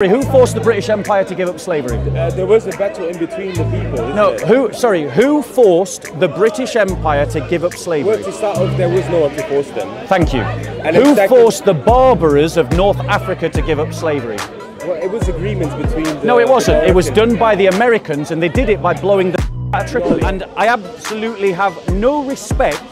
Who forced the British Empire to give up slavery? Uh, there was a battle in between the people. No, there? who? Sorry, who forced the British Empire to give up Well, slavery? to start off, there was no one to force them. Thank you. And Who second- forced the Barbarers of North Africa to give up slavery? Well, it was agreements between. The, No, it wasn't. It was done by the Americans, and they did it by blowing the out of Tripoli. And I absolutely have no respect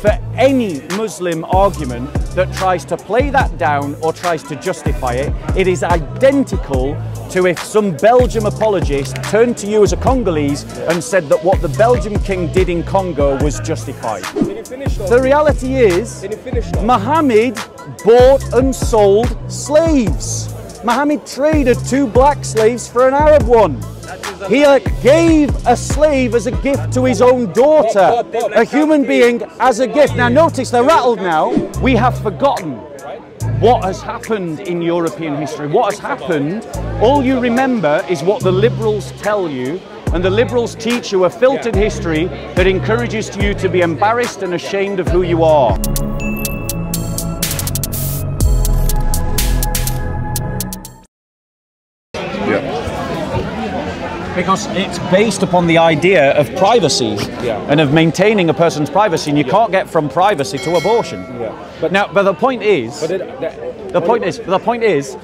for any Muslim argument that tries to play that down or tries to justify it. It is identical to if some Belgium apologist turned to you as a Congolese and said that what the Belgian king did in Congo was justified. Did you finish though? The reality is, Did you finish though? Muhammad bought and sold slaves. Muhammad traded two black slaves for an Arab one. He uh, gave a slave as a gift to his own daughter, a human being as a gift. Now, notice they're rattled now. We have forgotten what has happened in European history. What has happened, all you remember is what the liberals tell you. And the liberals teach you a filtered history that encourages you to be embarrassed and ashamed of who you are. Because it's based upon the idea of privacy Yeah. and of maintaining a person's privacy, and you can't get from privacy to abortion. Yeah. But now, but the point is, But it, that, the point is, the point is,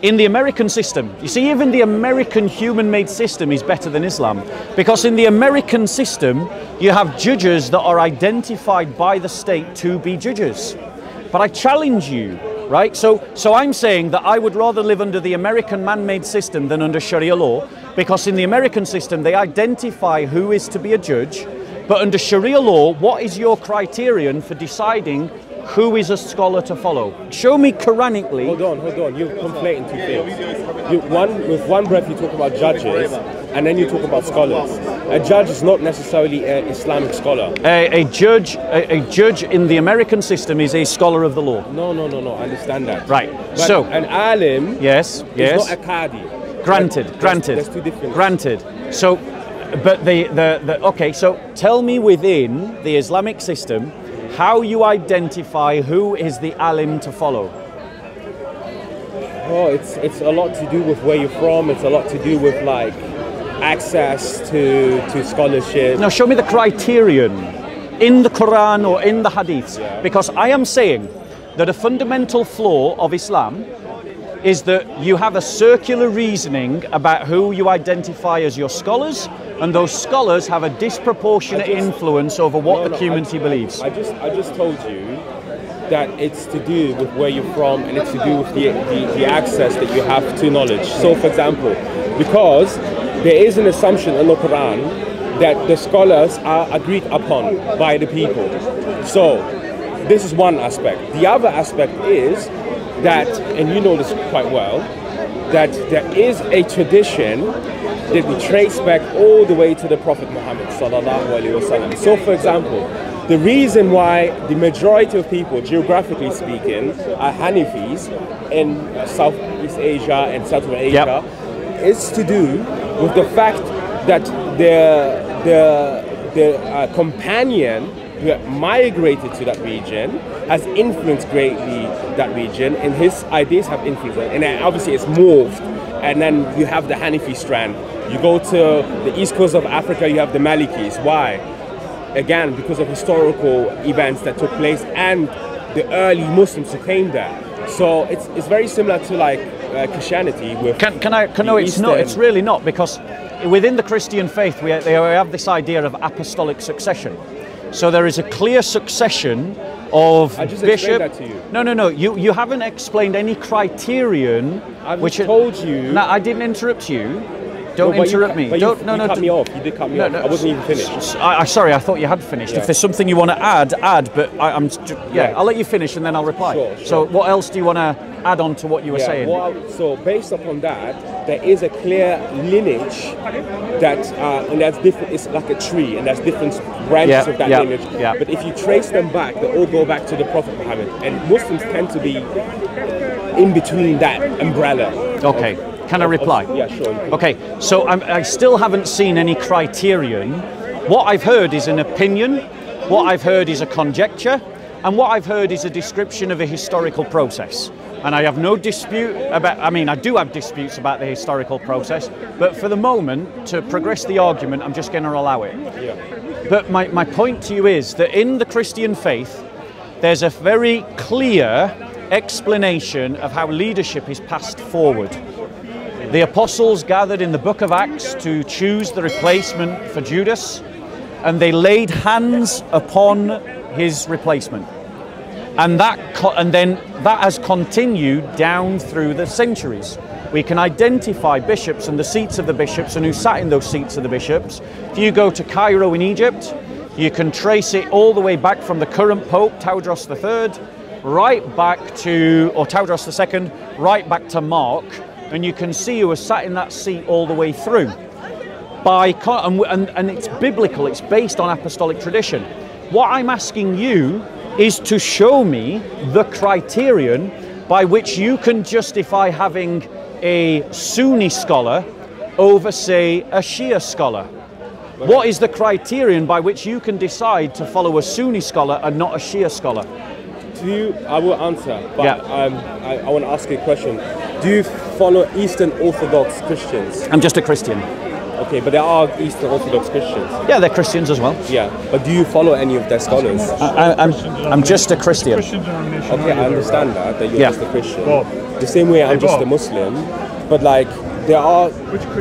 in the American system, you see, even the American human-made system is better than Islam, because in the American system, you have judges that are identified by the state to be judges. But I challenge you, right? So, so I'm saying that I would rather live under the American man-made system than under Sharia law, because in the American system they identify who is to be a judge, but under Sharia law, what is your criterion for deciding who is a scholar to follow? Show me Quranically. Hold on, hold on. You're conflating two things. You, one, with one breath, you talk about judges, and then you talk about scholars. A judge is not necessarily an Islamic scholar. A, a judge, a, a judge in the American system is a scholar of the law. No, no, no, no. I understand that. Right. But so, an alim yes, is yes. not a qadi. Granted, There's- granted. There's two different. Granted. So, but the, the, the okay. So, tell me within the Islamic system how you identify who is the alim to follow. Oh, it's it's a lot to do with where you're from. It's a lot to do with like access to to scholarship. Now, show me the criterion in the Quran or in the Hadiths, because I am saying that a fundamental flaw of Islam is that you have a circular reasoning about who you identify as your scholars, and those scholars have a disproportionate just- influence over what No, the no, community I, believes. I just I just told you that it's to do with where you're from and it's to do with the, the, the access that you have to knowledge. So for example, because there is an assumption in the Quran that the scholars are agreed upon by the people. So this is one aspect. The other aspect is that, and you know this quite well, that there is a tradition that we trace back all the way to the Prophet Muhammad. So, for example, the reason why the majority of people, geographically speaking, are Hanafis in Southeast Asia and Central Asia is to do with the fact that the the the uh, companion who had migrated to that region has influenced greatly that region, and his ideas have influenced it. And then obviously it's morphed. And then you have the Hanafi strand. You go to the east coast of Africa, you have the Malikis. Why? Again, because of historical events that took place and the early Muslims who came there. So it's, it's very similar to like uh, Christianity with Can, can I? Can, no, it's not. It's really not because within the Christian faith we, they have this idea of apostolic succession. So there is a clear succession of I just bishop. that to you. No, no, no. You you haven't explained any criterion. I've which told you. No, I didn't interrupt you. Don't No, but you interrupt me. but you- Don't. no, you no. cut d- me off. You did cut me No, off. no, I wasn't even s- finished. s- I, I- sorry, I thought you had finished. Yeah. If there's something you want to add, add. But I, I'm. Yeah, Yeah. I'll let you finish and then I'll reply. Sure, So, what else do you want to add on to what you were Yeah, saying? well, so based upon that, there is a clear lineage that, uh, and that's different. It's like a tree, and there's different branches Yeah, of that yeah, lineage. yeah. But if you trace them back, they all go back to the Prophet Muhammad, and Muslims tend to be in between that umbrella. Okay. Can I oh, oh, reply? Yeah, sure. Okay, so I'm, I still haven't seen any criterion. What I've heard is an opinion, what I've heard is a conjecture, and what I've heard is a description of a historical process. And I have no dispute about, I mean, I do have disputes about the historical process, but for the moment, to progress the argument, I'm just going to allow it. Yeah. But my, my point to you is that in the Christian faith, there's a very clear explanation of how leadership is passed forward. The apostles gathered in the book of Acts to choose the replacement for Judas, and they laid hands upon his replacement. And that and then that has continued down through the centuries. We can identify bishops and the seats of the bishops and who sat in those seats of the bishops. If you go to Cairo in Egypt, you can trace it all the way back from the current Pope, Tawadros III, right back to, or Tawadros II, right back to Mark, and you can see who was sat in that seat all the way through. By and, and, and it's biblical, it's based on apostolic tradition. What I'm asking you is to show me the criterion by which you can justify having a Sunni scholar over, say, a Shia scholar. What is the criterion by which you can decide to follow a Sunni scholar and not a Shia scholar? Do you, I will answer, but Yeah. um, I, I want to ask you a question. Do you follow Eastern Orthodox Christians? I'm just a Christian. Okay, but there are Eastern Orthodox Christians. Yeah, they're Christians as well. Yeah, but do you follow any of their scholars? I, I'm, I'm just a Christian. Christians are. Okay, I understand that, that you're Yeah. just a Christian. The same way I'm just a Muslim. But like, there are,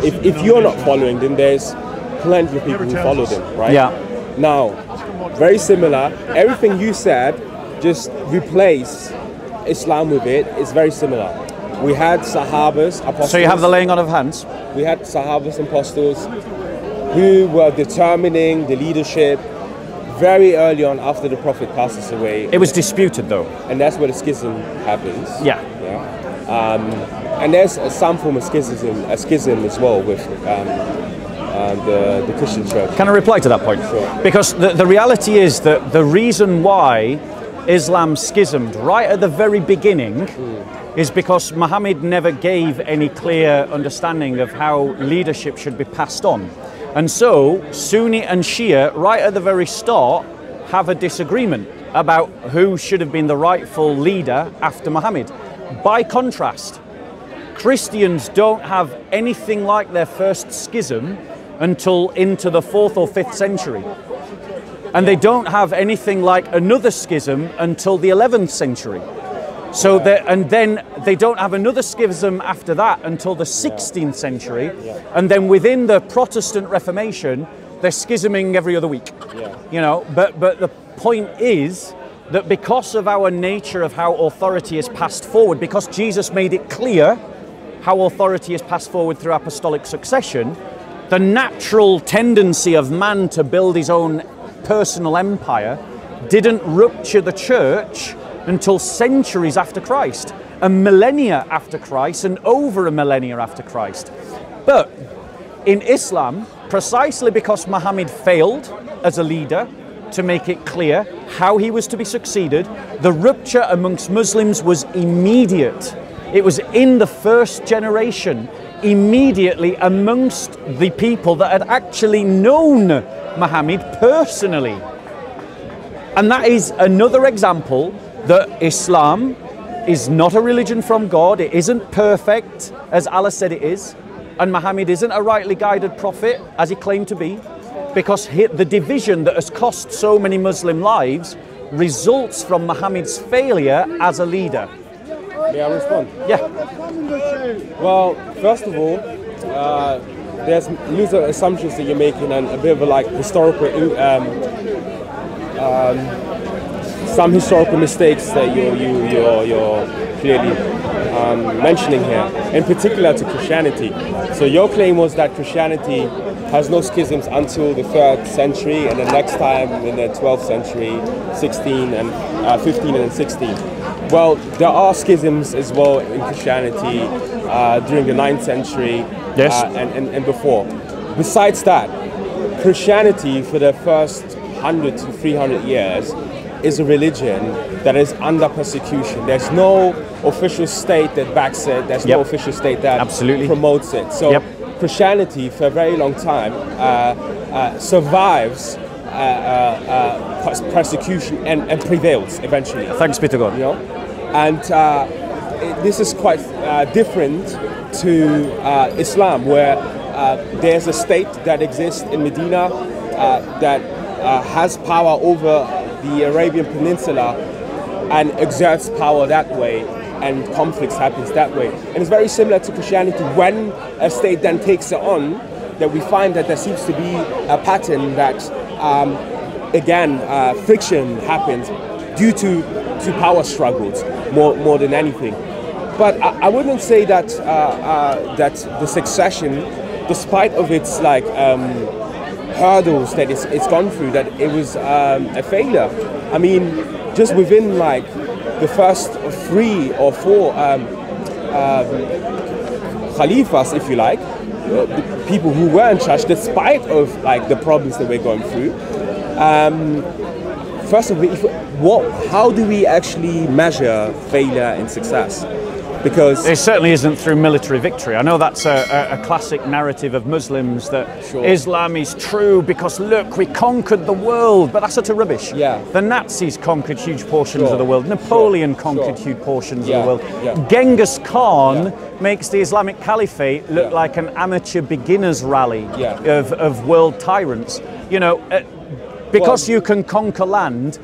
if, if you're not following them, there's plenty of people who follow them, right? Yeah. Now, very similar. Everything you said, just replace Islam with it. It's very similar. We had Sahabas, apostles. So you have the laying on of hands? we had Sahabas and apostles who were determining the leadership very early on after the Prophet passes away. It was disputed though. and that's where the schism happens. Yeah. Yeah. Um, and there's some form of schism, a schism as well with um, uh, the, the Christian church. Can I reply to that point? Sure. Because the, the reality is that the reason why Islam schismed right at the very beginning is because Muhammad never gave any clear understanding of how leadership should be passed on. And so Sunni and Shia, right at the very start, have a disagreement about who should have been the rightful leader after Muhammad. By contrast, Christians don't have anything like their first schism until into the fourth or fifth century. And they don't have anything like another schism until the 11th century. So that, and then they don't have another schism after that until the 16th century. And then within the Protestant Reformation, they're schisming every other week. You know, but but the point is that because of our nature of how authority is passed forward, because Jesus made it clear how authority is passed forward through apostolic succession, the natural tendency of man to build his own personal empire didn't rupture the church until centuries after Christ, a millennia after Christ, and over a millennia after Christ. But in Islam, precisely because Muhammad failed as a leader to make it clear how he was to be succeeded, the rupture amongst Muslims was immediate. It was in the first generation, immediately amongst the people that had actually known Muhammad personally. And that is another example that Islam is not a religion from God. It isn't perfect, as Allah said it is. And Muhammad isn't a rightly guided prophet, as he claimed to be, because he- the division that has cost so many Muslim lives results from Muhammad's failure as a leader. May I respond? Yeah, Well, first of all, uh, there's of assumptions that you're making and a bit of a like historical, um, um, some historical mistakes that you you you're, you're clearly um, mentioning here, in particular to Christianity. So your claim was that Christianity has no schisms until the third century, and the next time in the 12th century, 16 and uh, 15 and 16. Well, there are schisms as well in Christianity uh, during the 9th century Yes. uh, and, and, and before. Besides that, Christianity for the first 100 to 300 years is a religion that is under persecution. There's no official state that backs it, there's no official state that Absolutely. promotes it. So Yep. Christianity for a very long time uh, uh, survives uh, uh, uh, persecution and, and prevails eventually thanks be to God. you know. And uh, it- this is quite uh, different to uh, Islam, where uh, there's a state that exists in Medina uh, that uh, has power over the Arabian Peninsula and exerts power that way, and conflicts happens that way. And it's very similar to Christianity. When a state then takes it on, that we find that there seems to be a pattern that, um, again, uh, friction happens due to to power struggles more more than anything. But I, I wouldn't say that uh, uh, that the succession, despite of its like. Um, hurdles that it's, it's gone through that it was um, a failure. I mean, just within like the first three or four um, um, khalifas, if you like, the people who were in charge, despite of like the problems that we're going through. Um, first of all, if, what, how do we actually measure failure and success? Because It certainly isn't through military victory. I know that's a, a, a classic narrative of Muslims that Sure. Islam is true because look, we conquered the world, but that's utter rubbish. Yeah. The Nazis conquered huge portions Sure. of the world. Napoleon Sure. conquered huge portions Yeah. of the world. Yeah. Genghis Khan Yeah. makes the Islamic Caliphate look like an amateur beginners rally of, of world tyrants. You know, uh, because Well- you can conquer land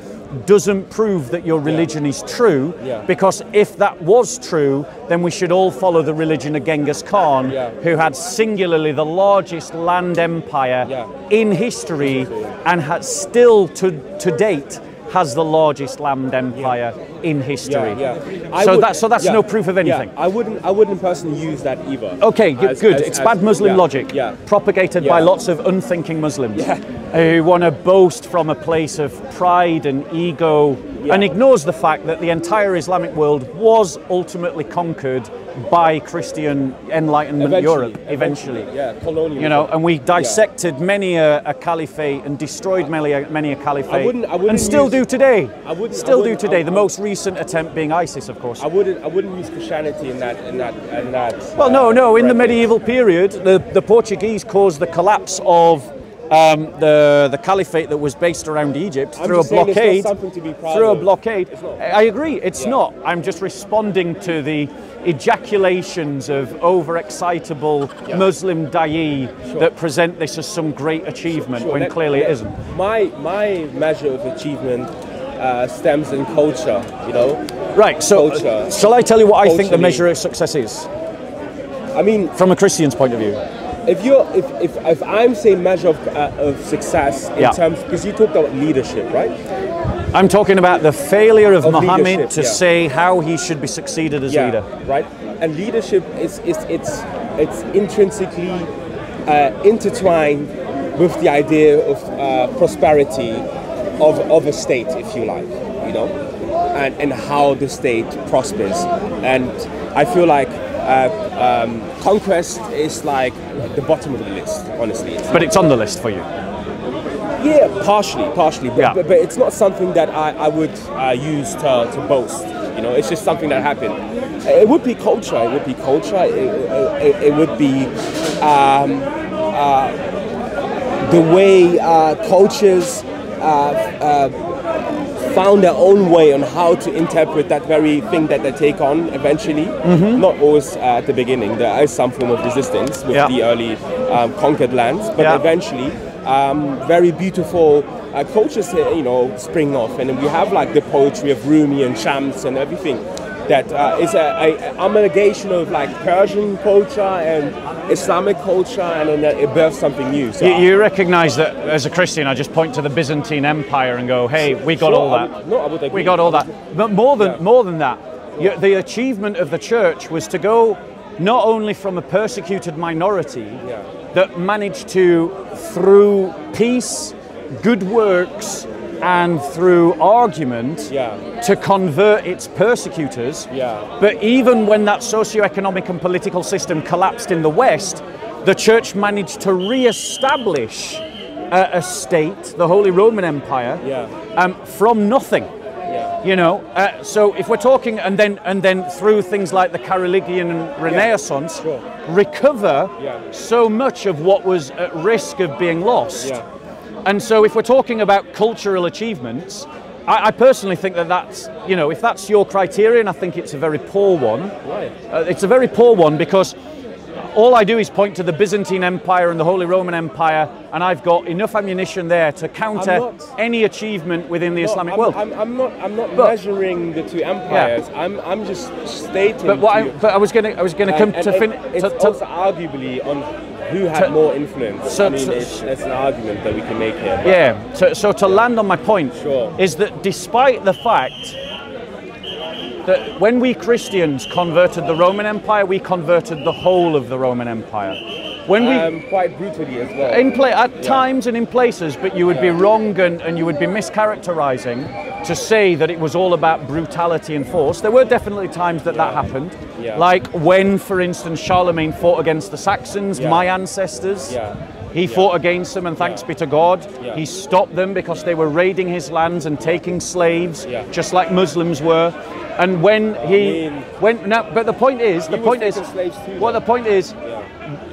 doesn't prove that your religion is true Yeah. because if that was true, then we should all follow the religion of Genghis Khan, Yeah. who had singularly the largest land empire Yeah. in history and has still to, to date has the largest land empire in history. Yeah, yeah. So, would- that, so that's yeah, no proof of yeah. anything. I wouldn't. I wouldn't personally use that either. Okay, As- good. as- it's as- bad Muslim yeah, logic, Yeah. propagated by lots of unthinking Muslims Yeah. Who want to boast from a place of pride and ego Yeah. and ignores the fact that the entire Islamic world was ultimately conquered by Christian Enlightenment Eventually, Europe eventually. Yeah, colonial. You know, and we dissected many a, a caliphate and destroyed many a, many a caliphate, wouldn't- I wouldn't and still do today. I wouldn't- still do wouldn't- today. I- the most recent attempt being ISIS, of course. I wouldn't. I wouldn't use Christianity in that. In that. In that. Well, uh, no, no. In the medieval period, the, the Portuguese caused the collapse of um, the the caliphate that was based around Egypt I'm through a just it's not blockade. something to be proud through a blockade. I agree. It's Yeah. not. I'm just responding to the ejaculations of overexcitable Muslim da'i that present this as some great achievement Sure, when let- clearly it isn't. My my measure of achievement uh, stems in culture. You know, Right. So, Culture. shall I tell you what I think the measure of success is I mean, from a Christian's point of view? If you're if if, if I'm saying measure of, uh, of success in Yeah. terms because you talked about leadership, right? I'm talking about the failure of, Of Muhammad to yeah. say how he should be succeeded as leader. right? And leadership is, is it's it's intrinsically uh, intertwined with the idea of uh, prosperity of, of a state, if you like, you know, and, and how the state prospers. And I feel like uh, um, conquest is like the bottom of the list, honestly. It's But it's on the list for you. yeah, partially, partially, but, Yeah. but, but it's not something that I, I would uh, use to, to boast. You know, it's just something that happened. It would be culture. It would be culture. It, it, it would be um, uh, the way uh, cultures uh, uh, found their own way on how to interpret that very thing that they take on eventually. Not always uh, at the beginning. There is some form of resistance with Yeah. the early um, conquered lands, but Yeah. eventually, um, very beautiful uh, cultures, you know, spring off, and we have like the poetry of Rumi and Shams and everything. That uh, is a, a, amalgamation of like Persian culture and Islamic culture, and then it births something new. So You, you recognize that as a Christian, I just point to the Byzantine Empire and go, hey, we got Sure, all that. would- no, I would agree. We got all that. But more than, Yeah. more than that, you, the achievement of the church was to go not only from a persecuted minority Yeah. that managed to, through peace, good works, and through argument, Yeah. to convert its persecutors. Yeah. But even when that socio-economic and political system collapsed in the West, the church managed to re-establish a, a state, the Holy Roman Empire, Yeah. um, from nothing. You know, uh, so if we're talking, and then and then through things like the Carolingian Renaissance, sure. recover so much of what was at risk of being lost. And so, if we're talking about cultural achievements, I, I personally think that that's, you know, if that's your criterion, I think it's a very poor one. Why? Uh, it's a very poor one because all I do is point to the Byzantine Empire and the Holy Roman Empire, and I've got enough ammunition there to counter not- any achievement within the No, Islamic I'm, world. I'm, I'm not. I'm not But- measuring the two empires. I'm. I'm just stating. but what to I, but I was going to, I was going to come to and fin. it- to- It's to- also arguably on who had to- more influence. so- I mean, so- it's, it's an argument that we can make here. Yeah. So, so to land on my point Sure. is that despite the fact that when we Christians converted the Roman Empire, we converted the whole of the Roman Empire. When we Um, quite brutally as well. in play at times and in places, but you would be wrong and, and you would be mischaracterizing to say that it was all about brutality and force. There were definitely times that that happened, Yeah. like when, for instance, Charlemagne fought against the Saxons, Yeah. my ancestors. Yeah. He fought against them, and thanks be to God, Yeah. he stopped them because they were raiding his lands and taking slaves, Yeah. just like Muslims were. And when he, mean- when no, but the point is, the point is, too, well, the point is,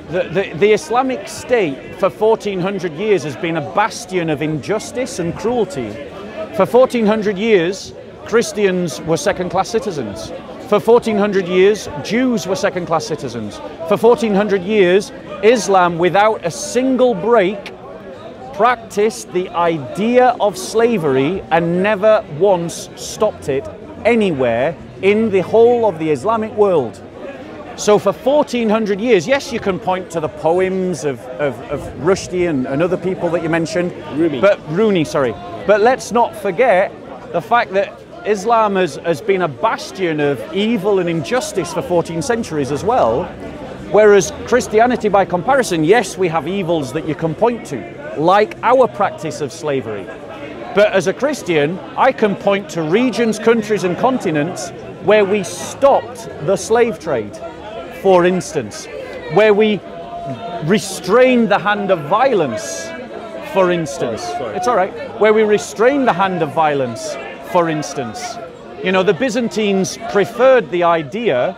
the, the, the Islamic State for 1400 years has been a bastion of injustice and cruelty. For 1400 years, Christians were second class citizens. For 1400 years, Jews were second class citizens. For 1400 years, Islam, without a single break, practiced the idea of slavery and never once stopped it anywhere in the whole of the Islamic world. So for 1400 years, yes, you can point to the poems of, of, of Rushdie and, and other people that you mentioned. Rumi. But Rumi, sorry. But let's not forget the fact that Islam has, has been a bastion of evil and injustice for 14 centuries as well. Whereas Christianity, by comparison, yes, we have evils that you can point to, like our practice of slavery. But as a Christian, I can point to regions, countries, and continents where we stopped the slave trade, for instance, where we restrained the hand of violence, for instance. Sorry, sorry. It's all right. Where we restrained the hand of violence, for instance. You know, the Byzantines preferred the idea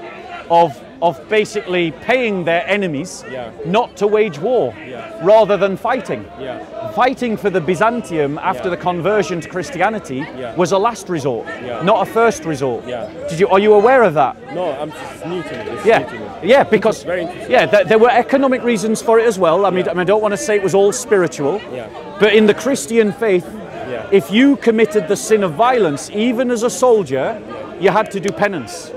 of of basically paying their enemies Yeah. not to wage war Yeah. rather than fighting Yeah. fighting for the Byzantium after the conversion to Christianity was a last resort, not a first resort. Did you? Are you aware of that? No, I'm new to me. It's Yeah, new to me. yeah, because yeah, th- there were economic reasons for it as well. I mean, I, mean, I don't want to say it was all spiritual, but in the Christian faith, Yeah. if you committed the sin of violence, even as a soldier, you had to do penance.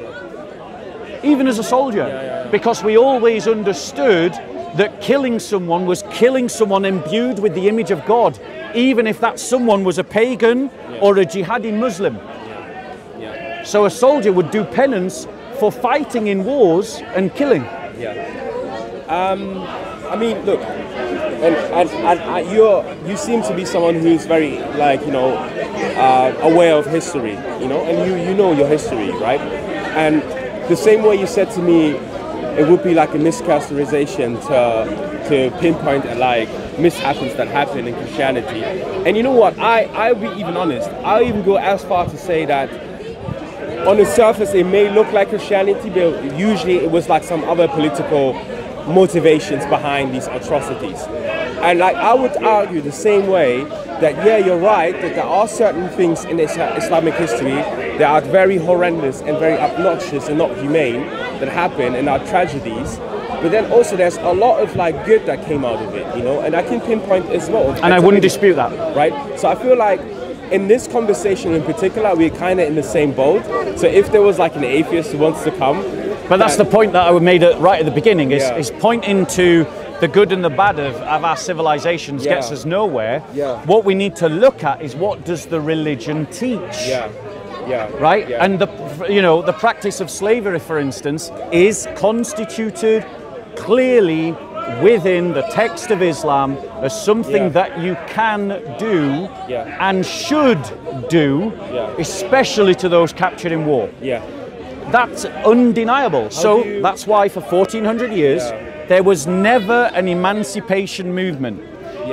Even as a soldier, because we always understood that killing someone was killing someone imbued with the image of God, even if that someone was a pagan or a jihadi Muslim. Yeah. So a soldier would do penance for fighting in wars and killing. Yeah. Um, I mean, look, and, and, and uh, you're you seem to be someone who's very like you know uh, aware of history, you know, and you you know your history, right? And the same way you said to me, it would be like a mischaracterization to to pinpoint uh, like mishaps that happen in Christianity. And you know what? I I'll be even honest. I'll even go as far to say that on the surface it may look like Christianity, but usually it was like some other political motivations behind these atrocities. And like I would argue the same way that yeah, you're right that there are certain things in Islamic history that are very horrendous and very obnoxious and not humane that happen and are tragedies. But then also there's a lot of like good that came out of it, you know, and I can pinpoint as well. And I wouldn't dispute that. right? So I feel like in this conversation in particular, we're kind of in the same boat. So if there was like an atheist who wants to come, But that's the point that I made at, right at the beginning is, Yeah. is pointing to the good and the bad of, of our civilizations Yeah. gets us nowhere. Yeah. What we need to look at is what does the religion teach? yeah, yeah, Right? yeah. And the you know, the practice of slavery, for instance, is constituted clearly within the text of Islam as something Yeah. that you can do Yeah. and should do, Yeah. especially to those captured in war. yeah, That's undeniable. so you- that's why for 1400 years Yeah. there was never an emancipation movement.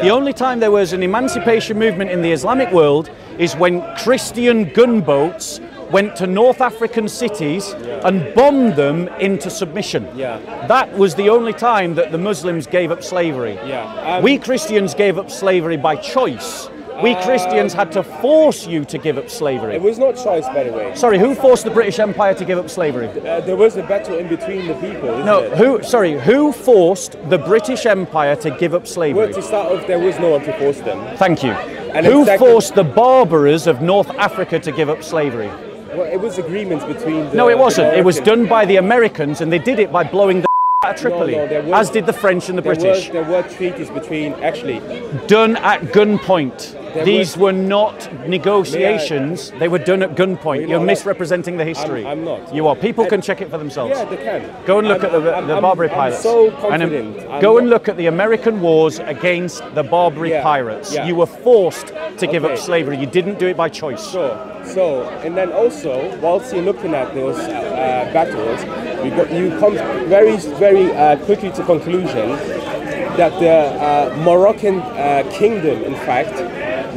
The only time there was an emancipation movement in the Islamic world is when Christian gunboats went to North African cities and bombed them into submission. Yeah. That was the only time that the Muslims gave up slavery. Yeah, um, we Christians gave up slavery by choice We Christians had to force you to give up slavery. It was not choice, by the way. Sorry, who forced the British Empire to give up slavery? Uh, there was a battle in between the people. Isn't No, it? who? Sorry, who forced the British Empire to give up slavery? Well, to start off, there was no one to force them. Thank you. And Who exactly- forced the Barbarers of North Africa to give up slavery? Well, it was agreements between. The, No, it wasn't. It was done by the Americans, and they did it by blowing the out of Tripoli, no, there was- as did the French and the There British. Was, there were treaties between actually. Done at gunpoint. There These was- were not negotiations. They were done at gunpoint. You're misrepresenting the history. I'm not. You are. People I- can check it for themselves. Yeah, they can. Go and look I'm- at the, I'm- the I'm- Barbary I'm pirates. so And, um, confident. I'm go and look at the American wars against the Barbary Yeah, pirates. yeah. You were forced to give up slavery. You didn't do it by choice. Sure. So, and then also, whilst you're looking at those uh, battles, you, got, you come very, very uh, quickly to conclusion that the uh, Moroccan uh, kingdom, in fact,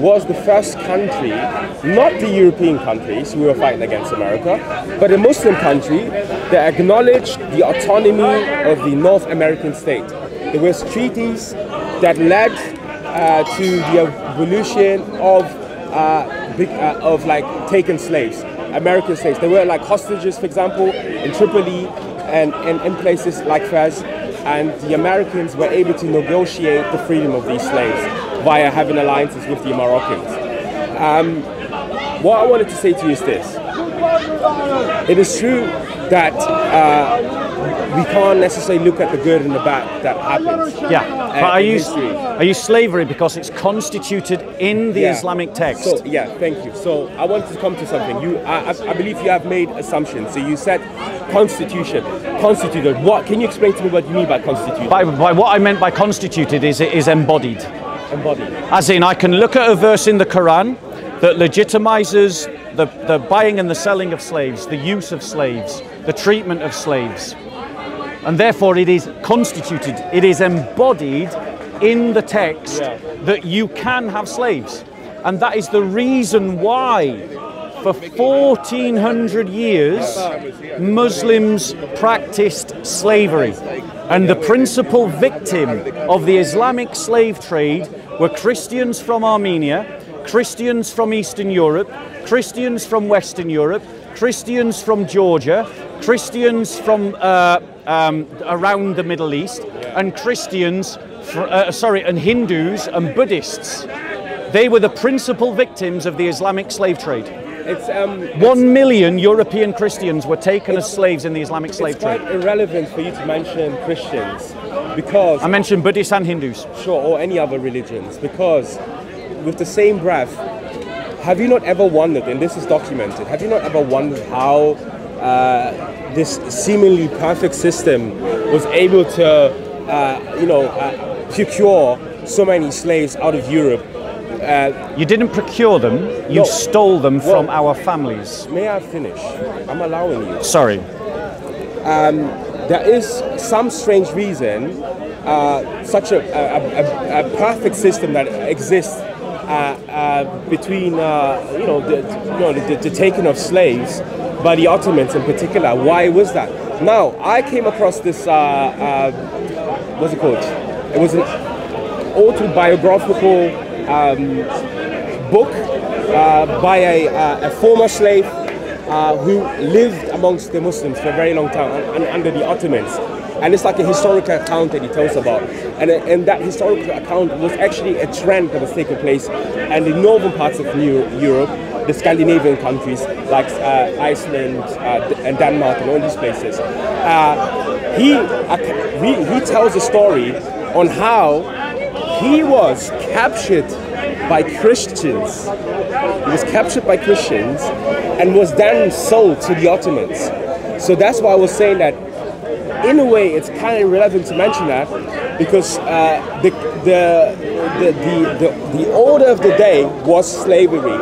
was the first country, not the European countries who were fighting against America, but a Muslim country that acknowledged the autonomy of the North American state. There was treaties that led uh, to the evolution of uh, uh, of like taken slaves, American slaves. They were like hostages, for example, in Tripoli and, and in places like Fez. And the Americans were able to negotiate the freedom of these slaves via having alliances with the Moroccans. Um, what I wanted to say to you is this. It is true that uh, we can't necessarily look at the good and the bad that happens. Yeah, uh, but are you history. are you slavery because it's constituted in the Yeah. Islamic text? So yeah, thank you. So I wanted to come to something. You, I, I- I believe you have made assumptions. So you said constitution, constituted. What? Can you explain to me what you mean by constituted? by, by what I meant by constituted is it is embodied. As in, I can look at a verse in the Quran that legitimizes the, the buying and the selling of slaves, the use of slaves, the treatment of slaves. And therefore, it is constituted, it is embodied in the text Yeah. that you can have slaves. And that is the reason why, for 1400 years, Muslims practiced slavery. And the principal victim of the Islamic slave trade were Christians from Armenia, Christians from Eastern Europe, Christians from Western Europe, Christians from Georgia, Christians from uh, um, around the Middle East, and Christians, fr- uh, sorry, and Hindus and Buddhists. They were the principal victims of the Islamic slave trade. It's um. One million European Christians were taken as slaves in the Islamic slave It's quite trade. irrelevant for you to mention Christians because I mentioned Buddhists and Hindus. sure, or any other religions, because with the same breath, have you not ever wondered, and this is documented, have you not ever wondered how uh, this seemingly perfect system was able to, uh, you know, uh, procure so many slaves out of Europe? Uh, You didn't procure them, you No. stole them from our families. may I finish? I'm allowing you. Sorry. there is some strange reason uh, such a, a, a, a perfect system that exists uh, uh, between uh, you know the you know the, the taking of slaves by the Ottomans in particular. Why was that? Now I came across this uh, uh, what's it called? It was an autobiographical um, book uh, by a, uh, a former slave uh, who lived amongst the Muslims for a very long time un- un- under the Ottomans. And it's like a historical account that he tells about. And, uh, and that historical account was actually a trend that was taking place in the northern parts of New Europe, the Scandinavian countries like uh, Iceland uh, and Denmark and all these places. He, he, he tells a story on how he was captured by Christians. He was captured by Christians and was then sold to the Ottomans. So that's why I was saying that in a way it's kind of relevant to mention that because uh, the, the, the, the, the, the order of the day was slavery.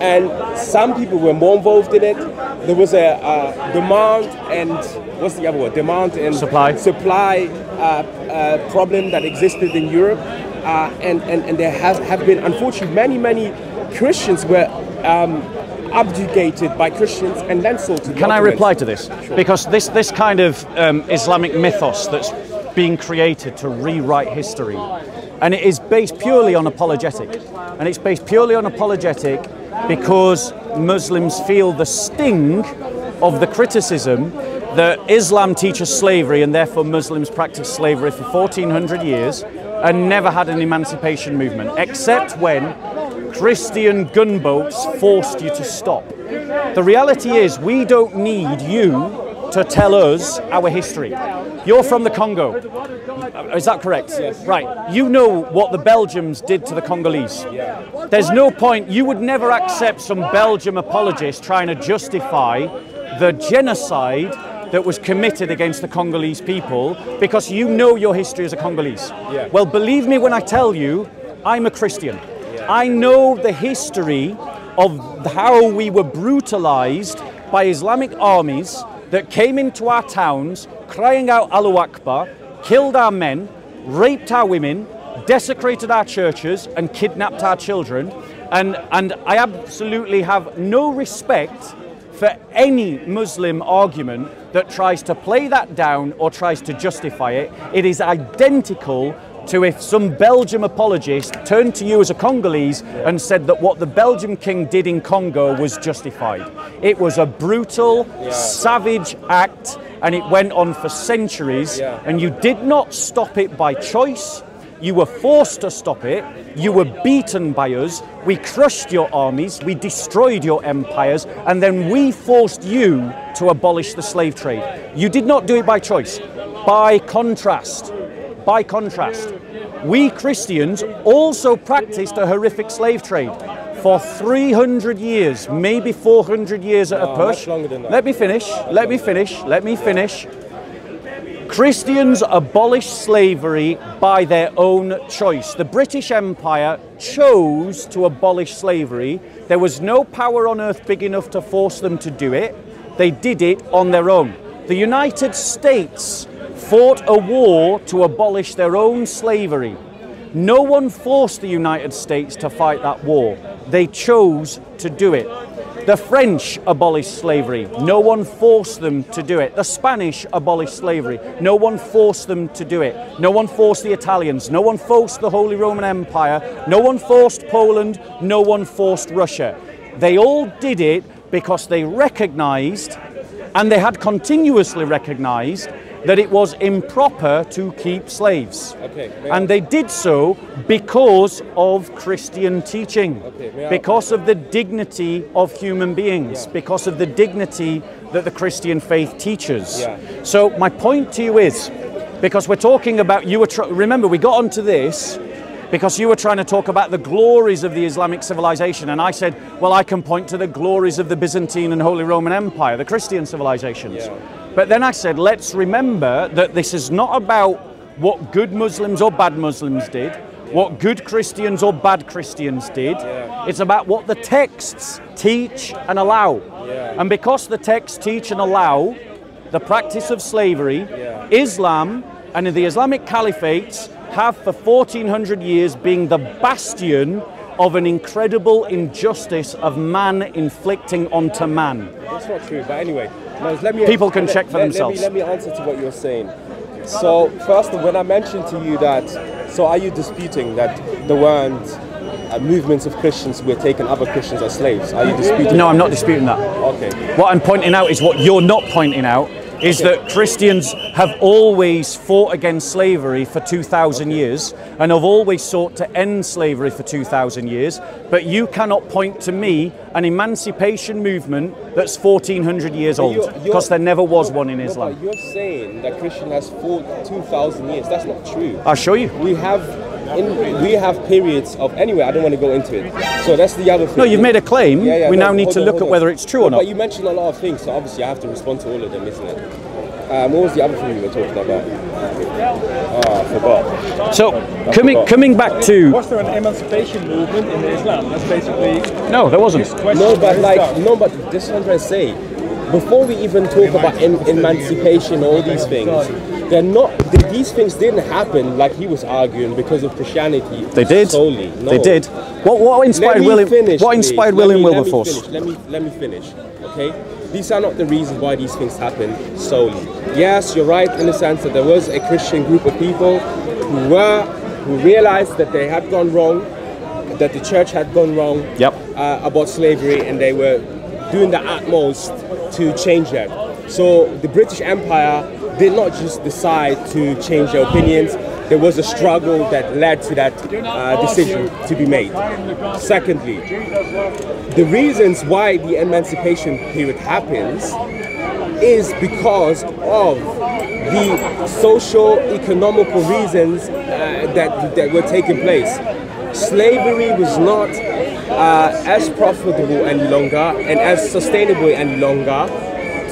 And some people were more involved in it. There was a uh, demand and what's the other word? Demand and Supply. supply uh, uh, problem that existed in Europe, and, and and there has have been unfortunately many many Christians were um, by Christians and then sold to. the Can I reply to this? Because this, this kind of um, Islamic mythos that's being created to rewrite history. And it is based purely on apologetic. And it's based purely on apologetic because Muslims feel the sting of the criticism that Islam teaches slavery and therefore Muslims practice slavery for 1400 years and never had an emancipation movement, except when Christian gunboats forced you to stop. The reality is, we don't need you to tell us our history. You're from the Congo. Is that correct? Yes. Right. You know what the Belgians did to the Congolese. There's no point, you would never accept some Belgium apologist trying to justify the genocide that was committed against the Congolese people because you know your history as a Congolese. Yeah. Well, believe me when I tell you, I'm a Christian. I know the history of how we were brutalized by Islamic armies that came into our towns crying out Allahu Akbar, killed our men, raped our women, desecrated our churches, and kidnapped our children. And, and I absolutely have no respect for any Muslim argument that tries to play that down or tries to justify it. It is identical to if some Belgium apologist turned to you as a Congolese and said that what the Belgian king did in Congo was justified. It was a brutal, savage act and it went on for centuries Yeah. and you did not stop it by choice. You were forced to stop it. You were beaten by us. We crushed your armies. We destroyed your empires. And then we forced you to abolish the slave trade. You did not do it by choice. By contrast, by contrast, we Christians also practiced a horrific slave trade for 300 years, maybe 400 years at a push. much longer than that. Let me finish. Let me finish. Let me finish. Christians abolished slavery by their own choice. The British Empire chose to abolish slavery. There was no power on earth big enough to force them to do it. They did it on their own. The United States fought a war to abolish their own slavery. No one forced the United States to fight that war. They chose to do it. The French abolished slavery. No one forced them to do it. The Spanish abolished slavery. No one forced them to do it. No one forced the Italians. No one forced the Holy Roman Empire. No one forced Poland. No one forced Russia. They all did it because they recognized, and they had continuously recognized, that it was improper to keep slaves. Okay, And they did so because of Christian teaching, Okay, because of the dignity of human beings, Yeah. because of the dignity that the Christian faith teaches. Yeah. So my point to you is, because we're talking about you were tr- remember we got onto this because you were trying to talk about the glories of the Islamic civilization, and I said, well, I can point to the glories of the Byzantine and Holy Roman Empire, the Christian civilizations. Yeah. But then I said, let's remember that this is not about what good Muslims or bad Muslims did, what good Christians or bad Christians did. Yeah. It's about what the texts teach and allow. Yeah. And because the texts teach and allow the practice of slavery, Yeah. Islam and the Islamic caliphates have for 1400 years been the bastion of an incredible injustice of man inflicting onto man. That's not true. But anyway, Maz, let me. People can check for let- themselves. Let me, let me answer to what you're saying. So first, when I mentioned to you that, so are you disputing that there weren't uh, movements of Christians who were taking other Christians as slaves? Are you disputing? No, I'm not disputing that. Okay. What I'm pointing out is what you're not pointing out is that Christians have always fought against slavery for 2,000 years and have always sought to end slavery for 2,000 years. But you cannot point to me an emancipation movement that's 1,400 years old because there never was one in Islam. you're saying that Christian has fought 2,000 years. That's not true. I'll show you. We have, in, we have periods of. Anyway, I don't want to go into it. So that's the other thing. No, you've made a claim. Yeah, yeah, we no, now need to on, look at whether it's true No, or not. But you mentioned a lot of things, so obviously I have to respond to all of them, isn't it? Um, what was the other thing you were talking about? Oh, I forgot. So coming coming back to Was there an emancipation movement in Islam? That's basically no, there wasn't. No, but like, doubt. no, but this is what I'm trying to say. Before we even talk about em- emancipation, all these things, they're not. th- These things didn't happen like he was arguing because of Christianity. They did. solely. No. They did. What what inspired William? finish, what inspired William Wilberforce? Let me let me finish. Okay. these are not the reasons why these things happen solely. Yes, you're right in the sense that there was a Christian group of people who were who realized that they had gone wrong, that the church had gone wrong Yep. uh, about slavery, and they were doing the utmost to change that. So the British Empire did not just decide to change their opinions. There was a struggle that led to that uh, decision to be made. Secondly, the reasons why the emancipation period happens is because of the social economical reasons uh, that, that were taking place. Slavery was not uh, as profitable any longer and as sustainable any longer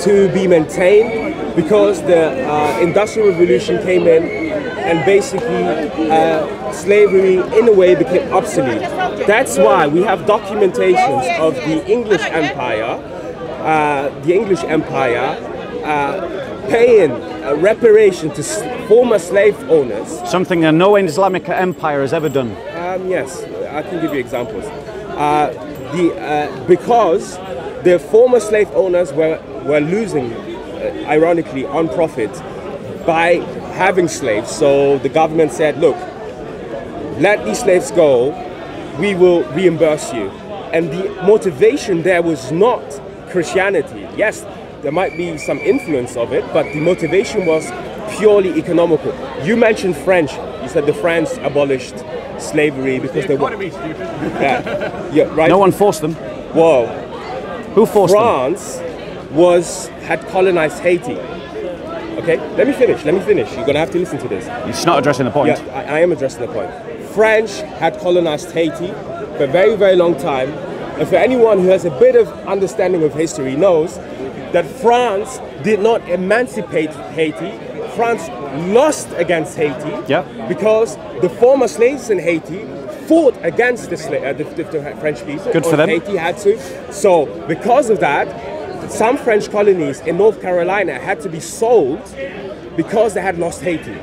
to be maintained because the uh, Industrial Revolution came in and basically uh, slavery in a way became obsolete. That's why we have documentations of the English Empire, uh, the English Empire uh, paying reparation to s- former slave owners Something that no Islamic empire has ever done. um, yes, I can give you examples. Uh, the, uh, because the former slave owners were, were losing, uh, ironically, on profit by having slaves. So the government said, look, let these slaves go, we will reimburse you. And the motivation there was not Christianity. Yes, there might be some influence of it, but the motivation was purely economical. You mentioned French. You said the French abolished slavery because they were. Yeah, yeah, right. No one forced them. Whoa. Who forced them? France was had colonized Haiti. Okay, let me finish. Let me finish. You're gonna have to listen to this. It's not addressing the point. Yeah, I, I am addressing the point. French had colonized Haiti for a very, very long time. And for anyone who has a bit of understanding of history knows that France did not emancipate Haiti. France lost against Haiti Yeah. because the former slaves in Haiti fought against the, uh, the, the, French people. Good for or them. Haiti had to. So because of that, some French colonies in North Carolina had to be sold because they had lost Haiti.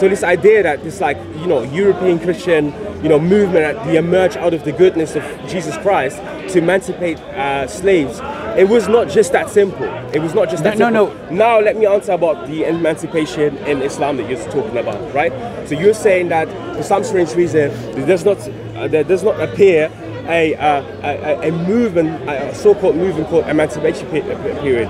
So this idea that this like you know European Christian you know movement that emerged out of the goodness of Jesus Christ to emancipate uh, slaves, it was not just that simple. It was not just that No, no, no. Now let me answer about the emancipation in Islam that you're talking about, right? So you're saying that for some strange reason there does not uh, there does not appear a, uh, a, a- a movement, a so-called movement called emancipation period.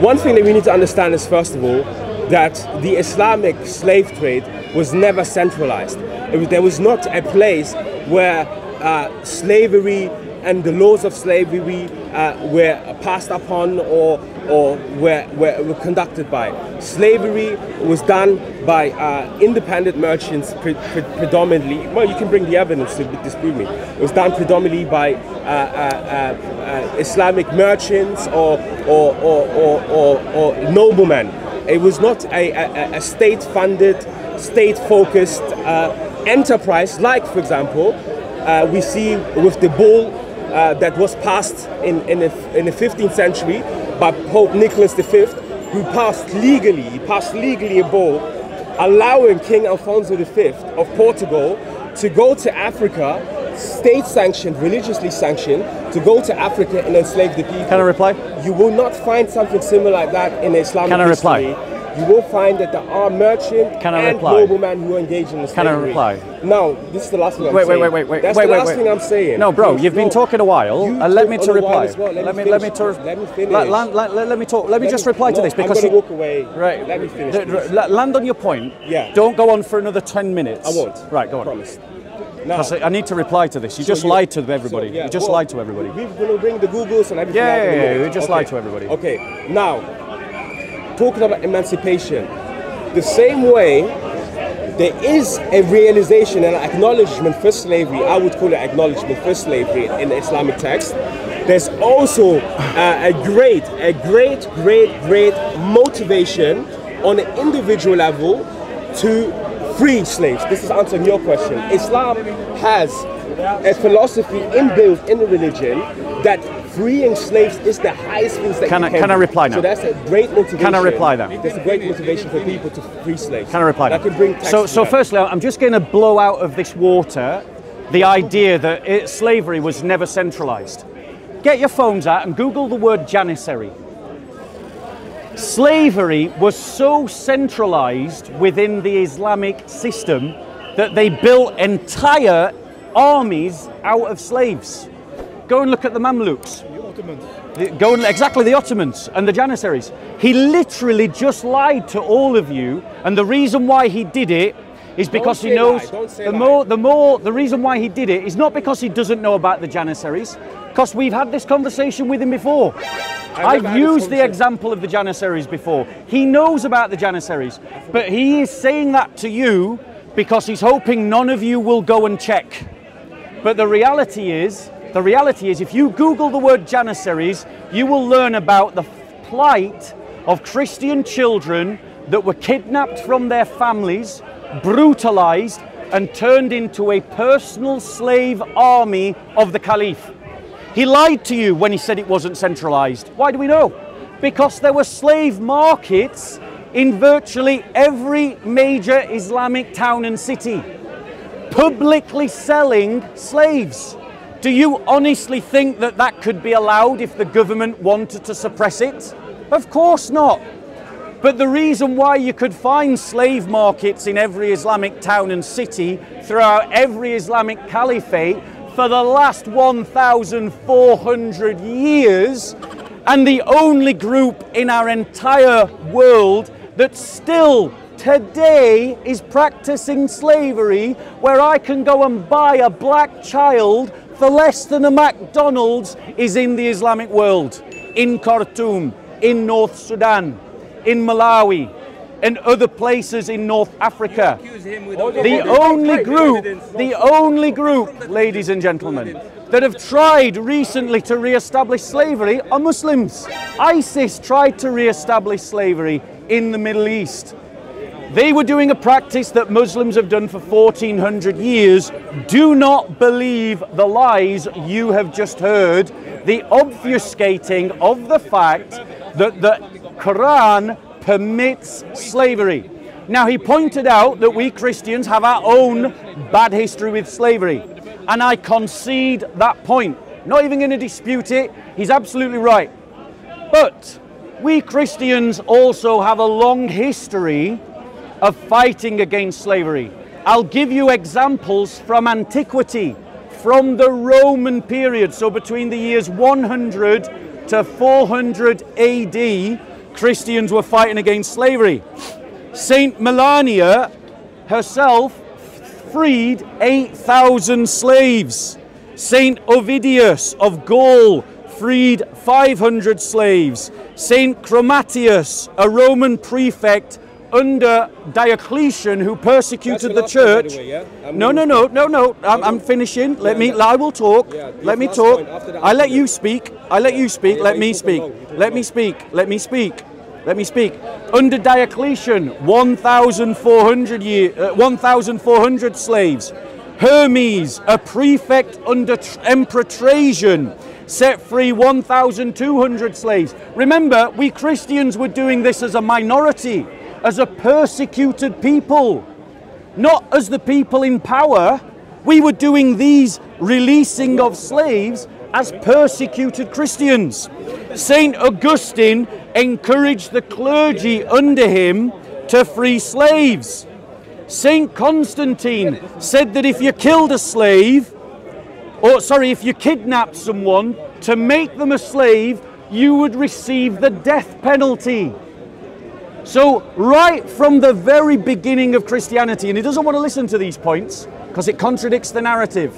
One thing that we need to understand is, first of all, that the Islamic slave trade was never centralized. Was, there was not a place where uh, slavery and the laws of slavery uh, were passed upon or, or were, were, were conducted by. Slavery was done by uh, independent merchants pre- pre- predominantly. Well, you can bring the evidence to disprove me. It was done predominantly by uh, uh, uh, Islamic merchants or, or, or, or, or, or noblemen. It was not a, a, a state-funded, state-focused uh, enterprise, like, for example, uh, we see with the bull uh, that was passed in, in, the, in the 15th century by Pope Nicholas V, who passed legally, he passed legally a bull allowing King Alfonso V of Portugal to go to Africa, state sanctioned, religiously sanctioned, to go to Africa and enslave the people. Can I reply? You will not find something similar like that in Islamic Can I reply? history. You will find that there are merchant Can I and reply? noblemen who engage in the Can I slavery. reply? Now, this is the last thing I'm Wait, wait, saying. wait, wait, wait. That's wait, the wait, last wait. thing I'm saying. No, bro, Please, you've been talking a while. You Uh, let me to reply. well. Let, let me let me to Let me finish. Let, let, let, let- me talk. Let me Let just me- reply to no, this I'm because you- walk away. Right. Let me finish, Land on your point. Yeah. Don't go on for another ten minutes. I won't. Right. Go on. Promise. Because I need to reply to this. You so just you- lied to everybody. so, yeah, you just well, lied to everybody. We're going to bring the Googles and everything. Yeah, yeah, yeah, we just lied to everybody. Okay, now, talking about emancipation, the same way there is a realization and acknowledgement for slavery, I would call it acknowledgement for slavery in the Islamic text. There's also uh, a great, a great, great, great motivation on an individual level to free slaves. This is answering your question. Islam has a philosophy inbuilt in the religion that freeing slaves is the highest thing that Can I- can can I reply now? So that's a great motivation. Can I reply then? There's a great motivation for people to free slaves. Can I reply? I now? can bring so, so that. firstly, I'm just going to blow out of this water the idea that it, slavery was never centralized. get your phones out and Google the word Janissary. Slavery was so centralized within the Islamic system that they built entire armies out of slaves. Go and look at the Mamluks. The Ottomans. The- Go and exactly the Ottomans and the Janissaries. He literally just lied to all of you, and the reason why he did it is because he knows lie, don't say the more the more the reason why he did it is not because he doesn't know about the Janissaries, because we've had this conversation with him before. I've had this used the example of the Janissaries before. He knows about the Janissaries, but he is saying that to you because he's hoping none of you will go and check. But the reality is, the reality is, if you Google the word Janissaries, you will learn about the plight of Christian children that were kidnapped from their families, brutalized, and turned into a personal slave army of the Caliph. He lied to you when he said it wasn't centralized. Why do we know? Because there were slave markets in virtually every major Islamic town and city publicly selling slaves. Do you honestly think that that could be allowed if the government wanted to suppress it? Of course not. But the reason why you could find slave markets in every Islamic town and city throughout every Islamic caliphate for the last 1,400 years, and the only group in our entire world that still today is practicing slavery, where I can go and buy a black child for less than a McDonald's, is in the Islamic world, in Khartoum, in North Sudan, in Malawi, and other places in North Africa. The only group, the only group, ladies and gentlemen, that have tried recently to re-establish slavery are Muslims. ISIS tried to re-establish slavery in the Middle East. They were doing a practice that Muslims have done for 1400 years. Do not believe the lies you have just heard, the obfuscating of the fact that the Quran permits slavery. Now, he pointed out that we Christians have our own bad history with slavery, and I concede that point. Not even going to dispute it, he's absolutely right. But we Christians also have a long history of fighting against slavery. I'll give you examples from antiquity, from the Roman period, so between the years 100 to 400 AD, Christians were fighting against slavery. Saint Melania herself freed 8,000 slaves. Saint Ovidius of Gaul freed 500 slaves. Saint Chromatius, a Roman prefect under Diocletian who persecuted the That's your last point, by church. way, yeah? No, no, no, no, no. I'm, I'm finishing. Let me. I will talk. Yeah, Let me talk. I let you speak. I let you speak. Yeah, Let me speak. long, you talk Let me speak. Let me speak. Let me speak. Under Diocletian, 1,400 year, uh, 1,400 slaves. Hermes, a prefect under Emperor Trajan, set free 1,200 slaves. Remember, we Christians were doing this as a minority, as a persecuted people not as the people in power. We were doing these releasing of slaves as persecuted Christians. Saint Augustine encouraged the clergy under him to free slaves. Saint Constantine said that if you killed a slave, or sorry, if you kidnapped someone to make them a slave, you would receive the death penalty. So, right from the very beginning of Christianity, and he doesn't want to listen to these points because it contradicts the narrative.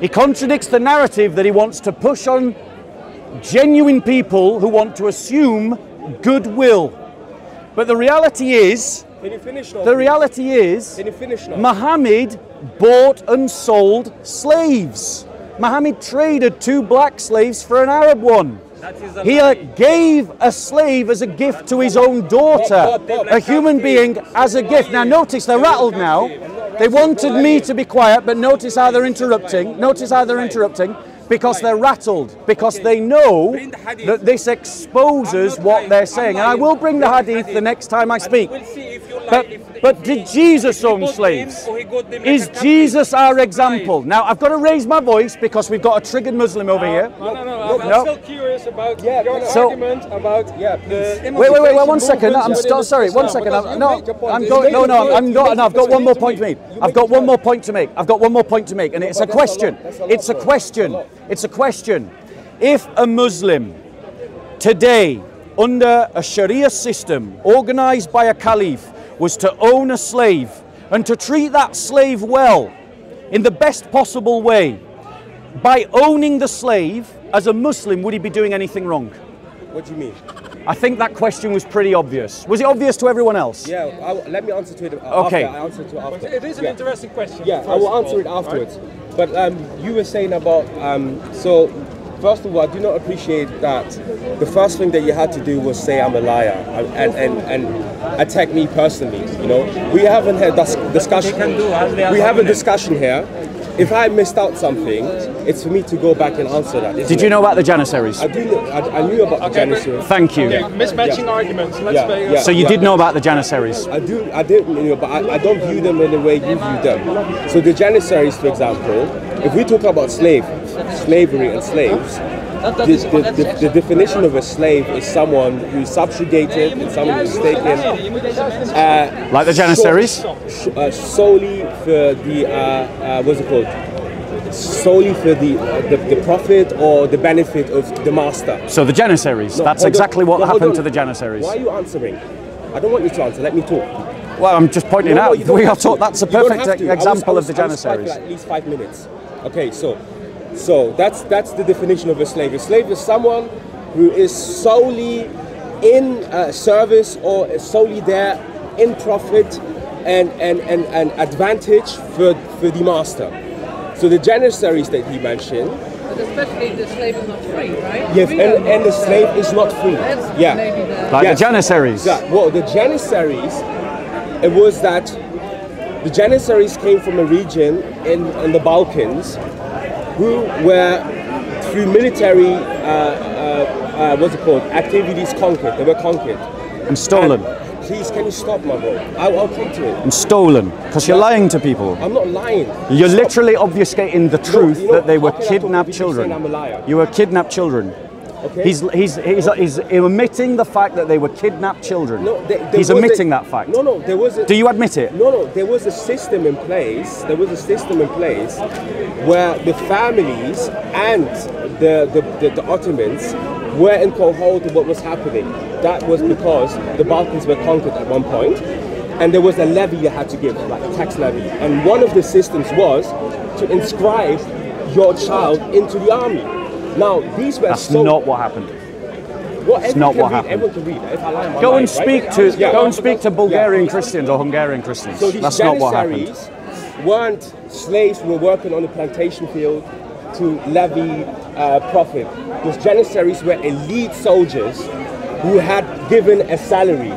He contradicts the narrative that he wants to push on genuine people who want to assume goodwill. But the reality is, Can you finish now? the reality is, Can you finish now? Muhammad bought and sold slaves. Muhammad traded two black slaves for an Arab one. He uh, gave a slave as a gift to his own daughter, a human being as a gift. Now, notice they're rattled now. They wanted me to be quiet, but notice how they're interrupting. Notice how they're interrupting because they're rattled, because they know that this exposes what they're saying. And I will bring the hadith the next time I speak. We'll see if you But, but did Jesus own slaves? Is Jesus our example? Now, I've got to raise my voice because we've got a triggered Muslim over here. No, no, no. I'm, still curious about your argument about Yeah, the Wait, wait, wait, wait, one second. I'm sorry. One second. I'm, no, made your point. I'm going. No, no. I'm not. No, I've got one more point to make. I've got one more point. to make. I've got one more point to make, and it's a but that's a lot. question. That's a lot, It's a question. That's a lot. It's a question. If a Muslim today, under a Sharia system organized by a caliph, was to own a slave and to treat that slave well, in the best possible way, by owning the slave as a Muslim, would he be doing anything wrong? What do you mean? I think that question was pretty obvious. Was it obvious to everyone else? Yeah, I, let me answer to it. uh, Okay. After. I answer to it after. It is an Yeah. interesting question. Yeah, I will answer all, it afterwards. But um, you were saying about um, so. First of all, I do not appreciate that the first thing that you had to do was say I'm a liar and, and, and attack me personally. You know, we haven't had this discussion. can do as they are We have a discussion here. If I missed out something, it's for me to go back and answer that. isn't Did you it? know about the Janissaries? I do. I, I knew about the Okay, but- Janissaries. Thank you. Okay, mismatching arguments. Let's Yeah, say, yeah. So you did know about the Janissaries? I do, I did, you know, but I, I don't view them in the way you view them. So the Janissaries, for example, if we talk about slave, slavery and slaves, the, the, the, the definition of a slave is someone who's subjugated and someone who's taken uh, Like the Janissaries? so- uh, solely for the uh, uh, what's it called? Solely for the, uh, the the profit or the benefit of the master. So the Janissaries, No, that's hold on. exactly what No, happened on. to the Janissaries. Why are you answering? I don't want you to answer. Let me talk. Well, I'm just pointing No, no, out, you we have are to. taught that's a perfect have to. I was- example I was- of the I was quiet for Janissaries. at least five minutes. Okay, so so that's that's the definition of a slave. A slave is someone who is solely in uh, service or is solely there in profit and and, and, and advantage for, for the master. So the Janissaries that he mentioned, But especially the slave is not free, right? yes, Freedom and, and the slave is not free. That's Yeah. the. Like Yes. the Janissaries. Yeah, well, the Janissaries, it was that the Janissaries came from a region in, in the Balkans who were, through military, uh, uh, uh, what's it called, activities conquered. They were conquered. And stolen. And- please, can you stop, my boy? I'll, I'll come to it. And stolen. Because you're lying to people. I'm not lying. You're Stop. literally obfuscating the truth you know, that they were how can I talk kidnapped if you keep children. I'm a liar? You were kidnapped children. Okay. He's, he's, he's, he's omitting the fact that they were kidnapped children. No, there- there he's was a- omitting that fact. No, no, there was a, Do you admit it? No, no, there was a system in place. There was a system in place where the families and the, the, the, the Ottomans were in cohort of what was happening. That was because the Balkans were conquered at one point, and there was a levy they had to give, like a tax levy. And one of the systems was to inscribe your child into the army. Now, these were That's so. not what happened. well, everyone not what read, happened. Everyone can read. If I lie, Go and speak right? to Yeah. go and speak to Yeah. Bulgarian Christians or Hungarian Christians. So these That's not what happened. Janissaries weren't slaves who were working on the plantation field to levy uh, profit. Those Janissaries were elite soldiers who had given a salary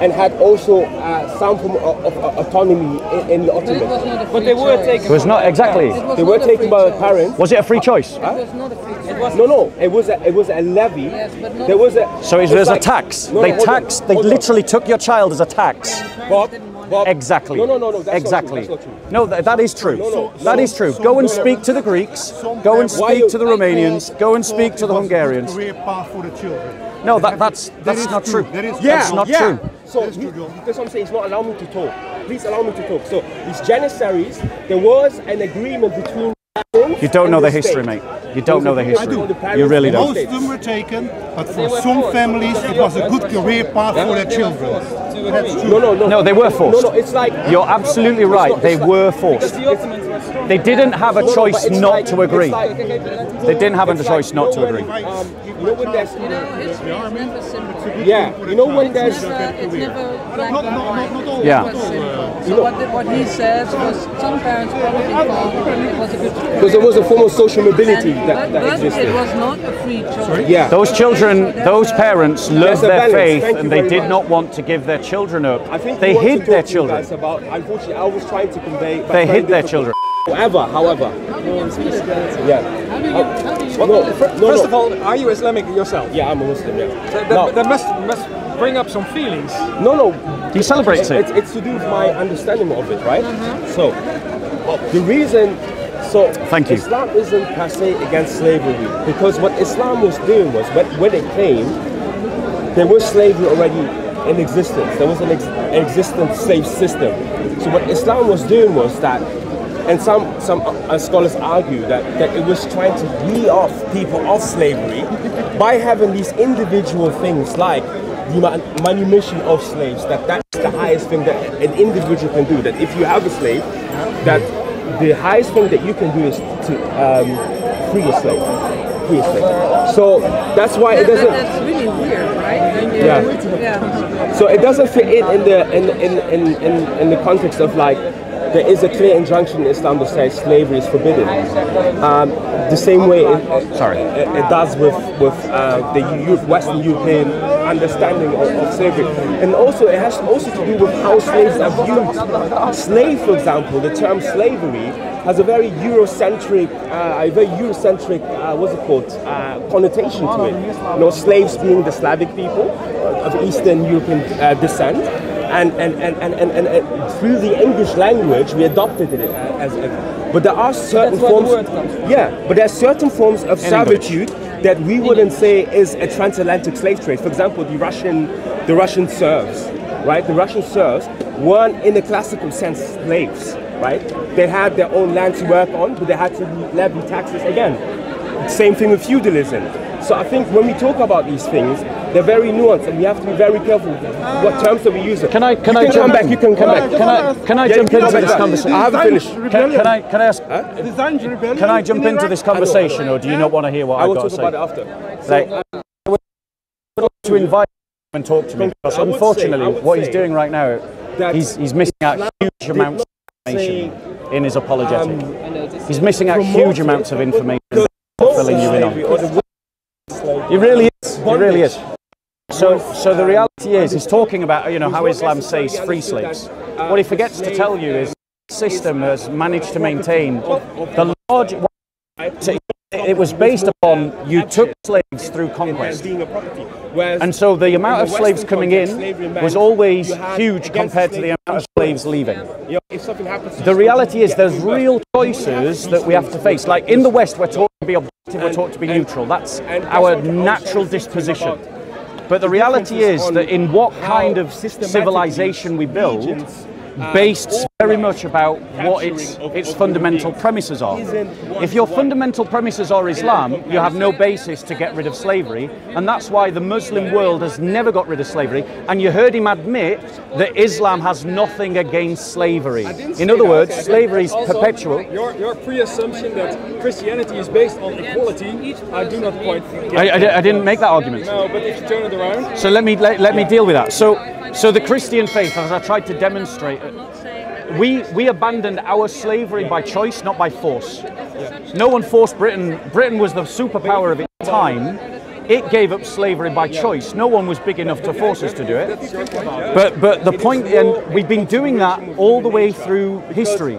and had also uh, some form of, of, of autonomy in, in the But it was Ottoman. not a free But they were choice. taken It was not exactly. Was They were not a taken by the parents. Was it a free choice? It was not a free choice. No, no, it was a, it was a levy. Yes, but not there was a. So it it's was a tax. No, no, they on, taxed. They hold on. literally took your child as a tax. Bob, Bob. Exactly. No, no, no, no. That's exactly. Not true. That's not true. No, that, that is true. No, no, that no. is true. Go and speak to the Greeks. Go and speak to the Romanians. Go and speak to the It was a Hungarians. Career path for the children. No, that, that's that's not true. true. That is Yeah, That's not yeah. true. So That's he- that's what I'm saying. He's not allowing me to talk. Please allow me to talk. So these Janissaries, there was an agreement between. You don't know the history, mate. You don't know the I history. do. You really don't. Most of them were taken, but for some families it was a good career path for their children. No, no, no. No, they were forced. No, no. It's like You're absolutely It's right. not- They were forced. The Ottomans were strong. They didn't have a No, no, choice not like- to agree. it's like- They didn't have a it's choice not to agree. when, Um, you know when there's You know, history is never simple. yeah, you know when It's there's it's never black Not- and white. not- not all. Yeah. It was simple. So what, what he says was some parents probably thought it was a good choice. Because there was a form of social mobility And- that, but, that but existed. it was not a free choice. Yeah. Those children, those parents There's loved their balance. faith Thank and they did much. not want to give their children up. I think They you want to hid their children. guys About, unfortunately, I was trying to convey. They hid their children. However, however, How do you feel about it? yeah. How do you, how do you Well, no, about no, First no. of all, are you Islamic yourself? Yeah, I'm a Muslim. Yeah. So that, No. that must must bring up some feelings. No, no. He celebrates it. It's, it's to do with my understanding of it, right? Uh-huh. So, the reason, so Thank you. Islam isn't per se against slavery because what Islam was doing was when, when it came, there was slavery already in existence. There was an ex- existent slave system. So what Islam was doing was that, and some some uh, scholars argue that, that it was trying to wean off people of slavery by having these individual things like the manumission of slaves. That that's the highest thing that an individual can do. That if you have a slave, that the highest thing that you can do is to um, free a slave. Free a slave. So that's why it That- that- doesn't. that's really weird, right? Yeah. yeah. So it doesn't fit in in the in in, in, in, in the context of like there is a clear injunction in Islam that says slavery is forbidden. Um, the same way it, Sorry. it, it does with with uh, the Eu- Western European understanding of, of slavery, and also it has also to do with how slaves are viewed. Slave, for example, the term slavery has a very Eurocentric, uh, a very Eurocentric, uh, what's it called, uh, connotation to it. You know, slaves being the Slavic people of Eastern European uh, descent. And, and, and, and, and, and, through the English language, we adopted it as, as but there are certain That's where the forms. word comes from. Yeah, but there are certain forms of English. servitude that we wouldn't say is a transatlantic slave trade. For example, the Russian, the Russian serfs, right? The Russian serfs weren't in the classical sense slaves, right? They had their own land to work on, but they had to levy taxes again. Same thing with feudalism. So I think when we talk about these things, they're very nuanced, and we have to be very careful what terms that we use. Can I can you I can jump come back? You can come back. Can I can I Yeah, jump into this conversation? I haven't finished. Can, can I can I ask Designed can I jump into this conversation, or do you not want to hear what I I've will talk about it after. Like, I would like to invite him and talk to me because I would say- unfortunately, what he's doing right now, he's he's missing out huge amounts of not information in his apologetic. um, He's missing out huge amounts of information. or- that I'm filling you in on. or He really is. He really is. So, so the reality is, he's talking about you know how Islam says free slaves. What he forgets to tell you is, the system has managed to maintain the large. It was based upon you took slaves through conquest. And so the amount of slaves coming in was always huge compared to the amount of slaves leaving. The reality is there's real choices that we have to face. Like in the West, we're taught to be objective, we're taught to be neutral. That's our natural disposition. But the reality is that in what kind of civilization we build, based very much about what its its fundamental premises are. If your fundamental premises are Islam, you have no basis to get rid of slavery, and that's why the Muslim world has never got rid of slavery. And you heard him admit that Islam has nothing against slavery. In other words, slavery is perpetual. Your, your pre-assumption that Christianity is based on equality, I do not quite. I, I I didn't make that argument. No, but if you turn it around, So let me let, let me deal with that. So so the Christian faith, as I tried to demonstrate, we we abandoned our slavery by choice, not by force. No one forced Britain. Britain was the superpower of its time. It gave up slavery by choice. No one was big enough to force us to do it. But but the point, and we've been doing that all the way through history.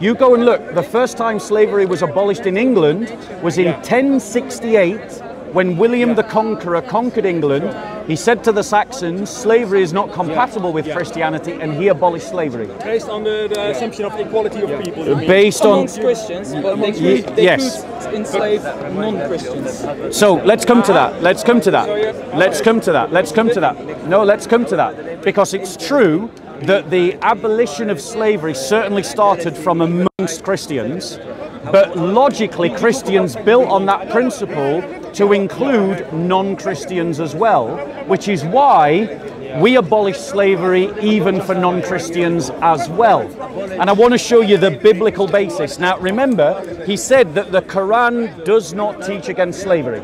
You go and look. The first time slavery was abolished in England was in 1068 when William the Conqueror conquered England, he said to the Saxons, slavery is not compatible with Christianity, and he abolished slavery. based on the, the assumption of equality of people. Uh, you mean? Based on. amongst Christians, but they Ye- could, they yes. could enslave non-Christians. So let's come to that. Let's come to that. Let's come to that. Let's come to that. No, let's come to that. Because it's true that the abolition of slavery certainly started from amongst Christians, but logically, Christians built on that principle to include non Christians as well, which is why we abolish slavery even for non Christians as well. And I want to show you the biblical basis. Now, remember, he said that the Quran does not teach against slavery.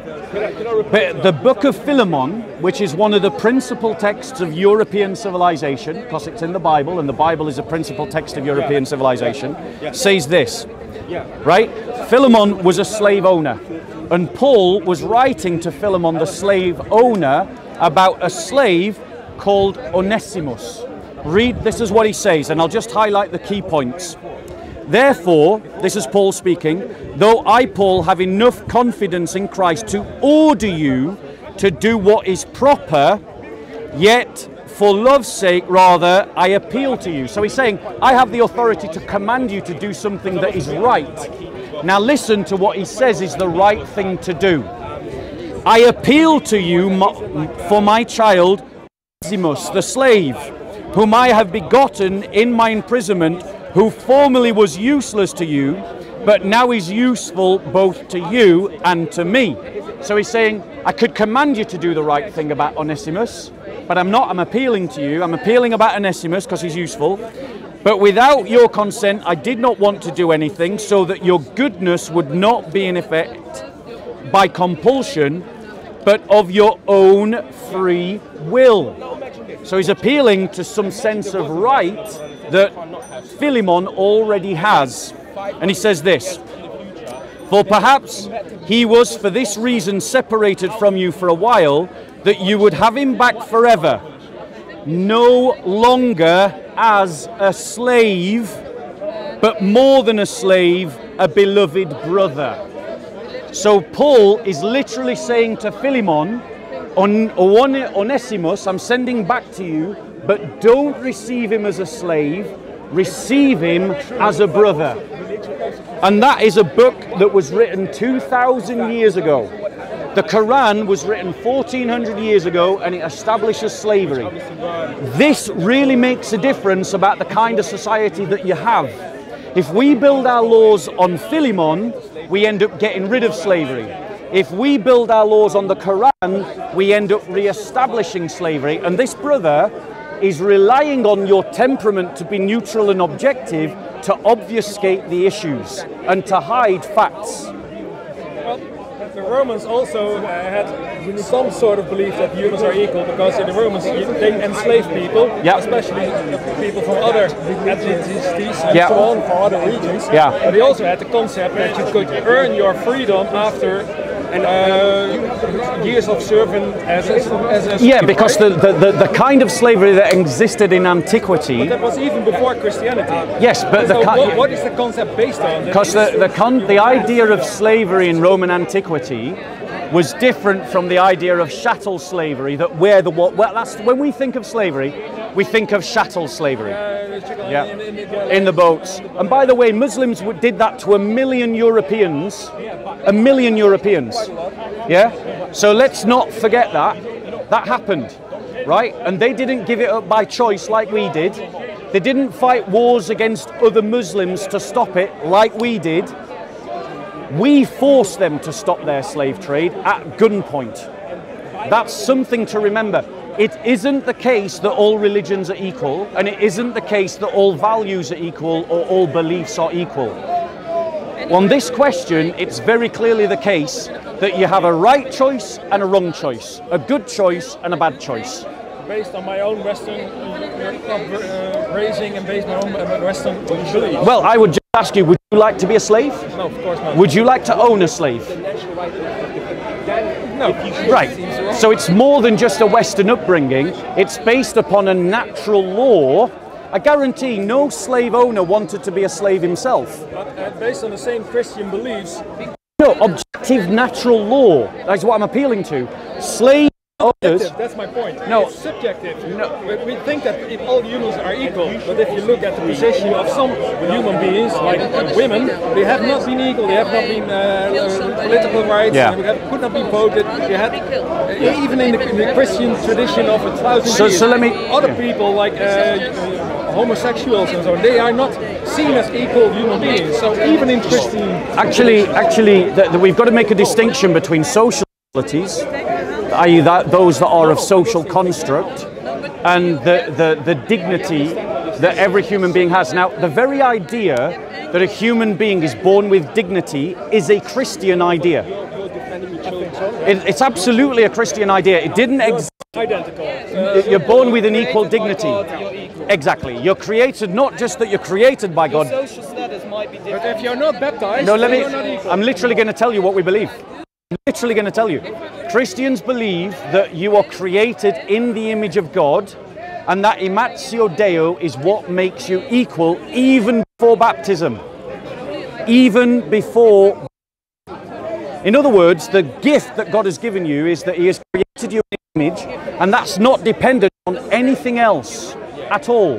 But the book of Philemon, which is one of the principal texts of European civilization, because it's in the Bible, and the Bible is a principal text of European civilization, says this. Right? Philemon was a slave owner. And Paul was writing to Philemon, the slave owner, about a slave called Onesimus. Read, this is what he says, and I'll just highlight the key points. Therefore, this is Paul speaking, though I, Paul, have enough confidence in Christ to order you to do what is proper, yet for love's sake, rather, I appeal to you. So he's saying, I have the authority to command you to do something that is right. Now listen to what he says is the right thing to do. I appeal to you for my child, Onesimus, the slave, whom I have begotten in my imprisonment, who formerly was useless to you, but now is useful both to you and to me. So he's saying, I could command you to do the right thing about Onesimus, but I'm not. I'm appealing to you. I'm appealing about Onesimus because he's useful. But without your consent, I did not want to do anything so that your goodness would not be in effect by compulsion, but of your own free will. So he's appealing to some sense of right that Philemon already has. And he says this For perhaps he was for this reason separated from you for a while, that you would have him back forever, no longer as a slave, but more than a slave, a beloved brother. So Paul is literally saying to Philemon, On On- Onesimus, I'm sending back to you, but don't receive him as a slave, receive him as a brother. And that is a book that was written 2,000 years ago. The Quran was written 1400 years ago and it establishes slavery. This really makes a difference about the kind of society that you have. If we build our laws on Philemon, we end up getting rid of slavery. If we build our laws on the Quran, we end up re establishing slavery. And this brother is relying on your temperament to be neutral and objective to obfuscate the issues and to hide facts. The Romans also uh, had some sort of belief that humans are equal because in the Romans they enslaved people, Yeah. especially people from other ethnicities and Yeah. so on, from other regions. Yeah. But they also had the concept that you could earn your freedom after uh, years of serving as a, as a Yeah, because right? the, the, the, kind of slavery that existed in antiquity. that was even before Christianity. Yes, but the so what, what is the concept based on? Because the, the, con- the idea of slavery in Roman antiquity was different from the idea of chattel slavery that where the what well that's when we think of slavery we think of chattel slavery. Yeah. In the boats. And by the way Muslims did that to a million Europeans. A million Europeans. Yeah? So let's not forget that. That happened. Right? And they didn't give it up by choice like we did. They didn't fight wars against other Muslims to stop it like we did. We forced them to stop their slave trade at gunpoint. That's something to remember. It isn't the case that all religions are equal, and it isn't the case that all values are equal or all beliefs are equal. On this question, it's very clearly the case that you have a right choice and a wrong choice, a good choice and a bad choice. based on my own Western uh, uh, raising and based on my own uh, Western beliefs. Well, I would just ask you would you like to be a slave? no, of course not. Would you like to own a slave? No. Right. So it's more than just a Western upbringing, it's based upon a natural law. I guarantee no slave owner wanted to be a slave himself. But based on the same Christian beliefs, No, objective natural law. That's what I'm appealing to. Slave owners. that's my point. No. It's subjective. We, we think that if all humans are equal, but if you look at the position of some human beings, like women, they have not been equal. They have not been uh, political rights. Yeah. They have, could not be voted. They had uh, even in the, in the Christian tradition of a thousand So- years. so let me- Other people like. Uh, homosexuals and so on, they are not seen as equal human beings. So even in Christian Actually, actually, th- th- we've got to make a distinction between social abilities, i.e., that those that are of social construct, and the, the, the dignity that every human being has. Now, the very idea that a human being is born with dignity is a Christian idea. It, it's absolutely a Christian idea. It didn't exist. identical. You're born with an equal dignity. Exactly. You're created not just that you're created by God. Social status might be But different. if you're not baptized, No, let me. you're not equal. I'm literally going to tell you what we believe. I'm literally going to tell you. Christians believe that you are created in the image of God, and that imago Dei is what makes you equal even before baptism. Even before. In other words, the gift that God has given you is that He has created you in image, and that's not dependent on anything else at all.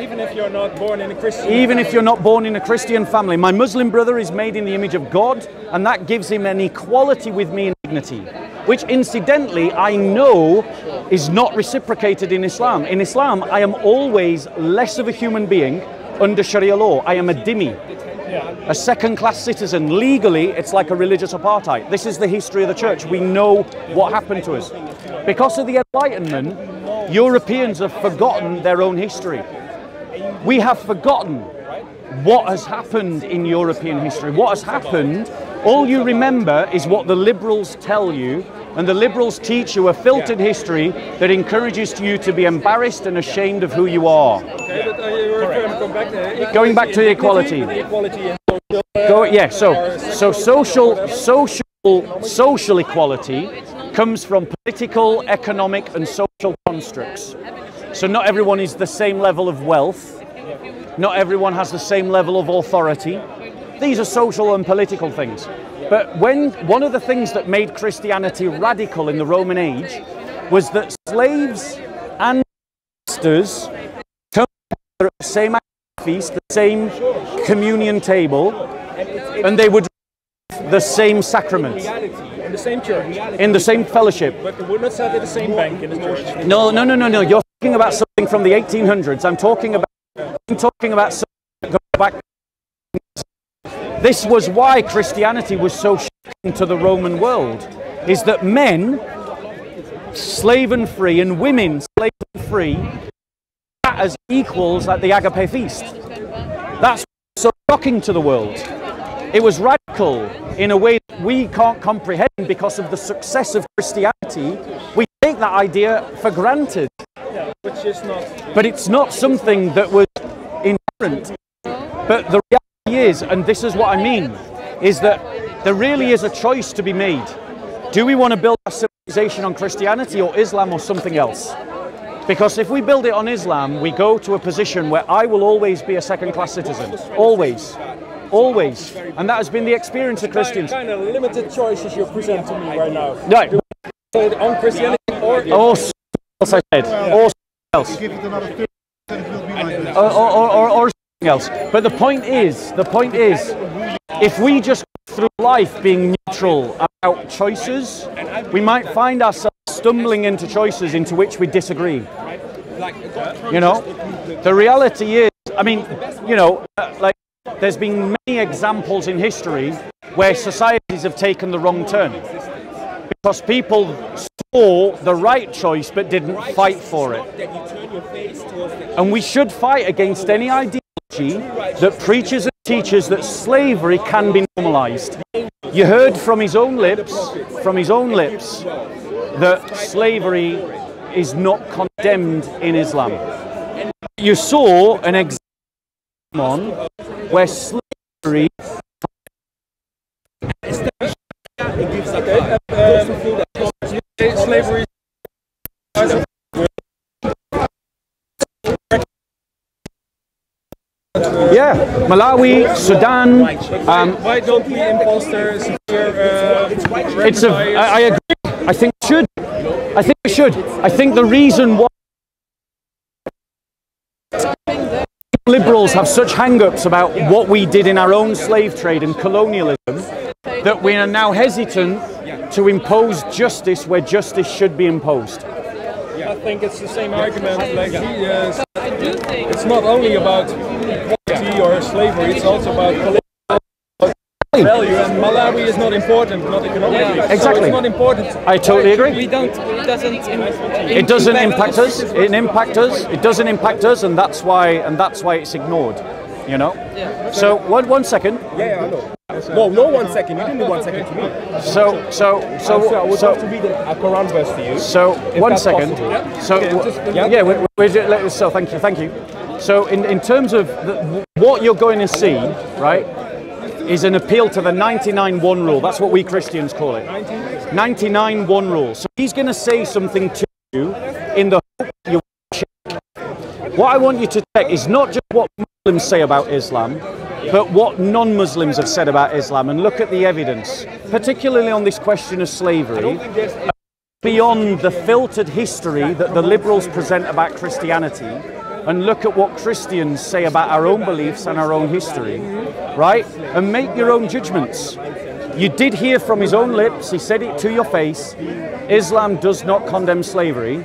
Even if you're not born in a Christian Even if you're not born in a Christian family. My Muslim brother is made in the image of God, and that gives him an equality with me in dignity, which incidentally I know is not reciprocated in Islam. In Islam, I am always less of a human being under Sharia law. I am a dhimmi, a second class citizen. Legally, it's like a religious apartheid. This is the history of the church. We know what happened to us. Because of the Enlightenment, Europeans have forgotten their own history. We have forgotten what has happened in European history. What has happened, all you remember is what the liberals tell you, and the liberals teach you a filtered history that encourages you to be embarrassed and ashamed of who you are. Okay, but uh, you were referring to come back to Going back to the equality. The equality and Go, yeah, so so social social social equality comes from political, economic, and social constructs. So not everyone is the same level of wealth. Not everyone has the same level of authority. These are social and political things. But when one of the things that made Christianity radical in the Roman age was that slaves and masters come together at the same feast, the same communion table, and they would the same sacrament in the same church. in the same fellowship. But they would not sat at the same bank in the church. No, no, no, no, no. You're talking about something from the 1800s. I'm talking about. I'm talking about back. This was why Christianity was so shocking to the Roman world, is that men, slave and free, and women, slave and free, as equals at the Agape feast. That's so shocking to the world. It was radical in a way that we can't comprehend because of the success of Christianity. We take that idea for granted, Which is not. but it's not something that was inherent. But the reality is, and this is what I mean, is that there really is a choice to be made. Do we want to build our civilization on Christianity or Islam or something else? Because if we build it on Islam, we go to a position where I will always be a second class citizen. Always. Always. And that has been the experience of Christians. Kind of limited choices you present to me right now. Right. On Christianity or something else I said. Or something else. Give it another 30 and it will be like this. or, or, or, or something else. But the point is, the point is, if we just go through life being neutral about choices, we might find ourselves stumbling into choices into which we disagree. You know, the reality is, I mean, you know, uh, like there's been many examples in history where societies have taken the wrong turn because people saw the right choice but didn't fight for it. And we should fight against any ideology that preaches and teaches that slavery can be normalized. You heard from his own lips, from his own lips, that slavery is not condemned in Islam. You saw an example on where slavery slavery. Yeah, Malawi, Sudan. Um, Why don't we impose their severe uh, it's a. I, I agree. I think it should. I think it should. I think the reason why liberals have such hang-ups about what we did in our own slave trade and colonialism that we are now hesitant to impose justice where justice should be imposed. I think it's the same argument. Like he, it's not only about equality or slavery; it's also about political value. And Malawi is not important, not economically. So Exactly. it's not important. I totally agree. We don't. It doesn't. im- It doesn't impact us. It impact us. It doesn't impact us, and that's why. And that's why it's ignored. You know. Yeah. So one one second. Yeah, yeah, I know. No, no one second. You didn't do one second to me. So so So, so I would so. love to read a Quran verse to you. So one second. So yeah. yeah, we, we, so thank you, thank you. So in, in terms of the, what you're going to see, right, is an appeal to the 99-1 rule. That's what we Christians call it. 99-1 rule. So he's going to say something to you in the hope you check. What I want you to check is not just what Muslims say about Islam, but what non-Muslims have said about Islam, and look at the evidence, particularly on this question of slavery beyond the filtered history that the liberals present about Christianity and look at what Christians say about our own beliefs and our own history, right? And make your own judgments. You did hear from his own lips, he said it to your face Islam does not condemn slavery.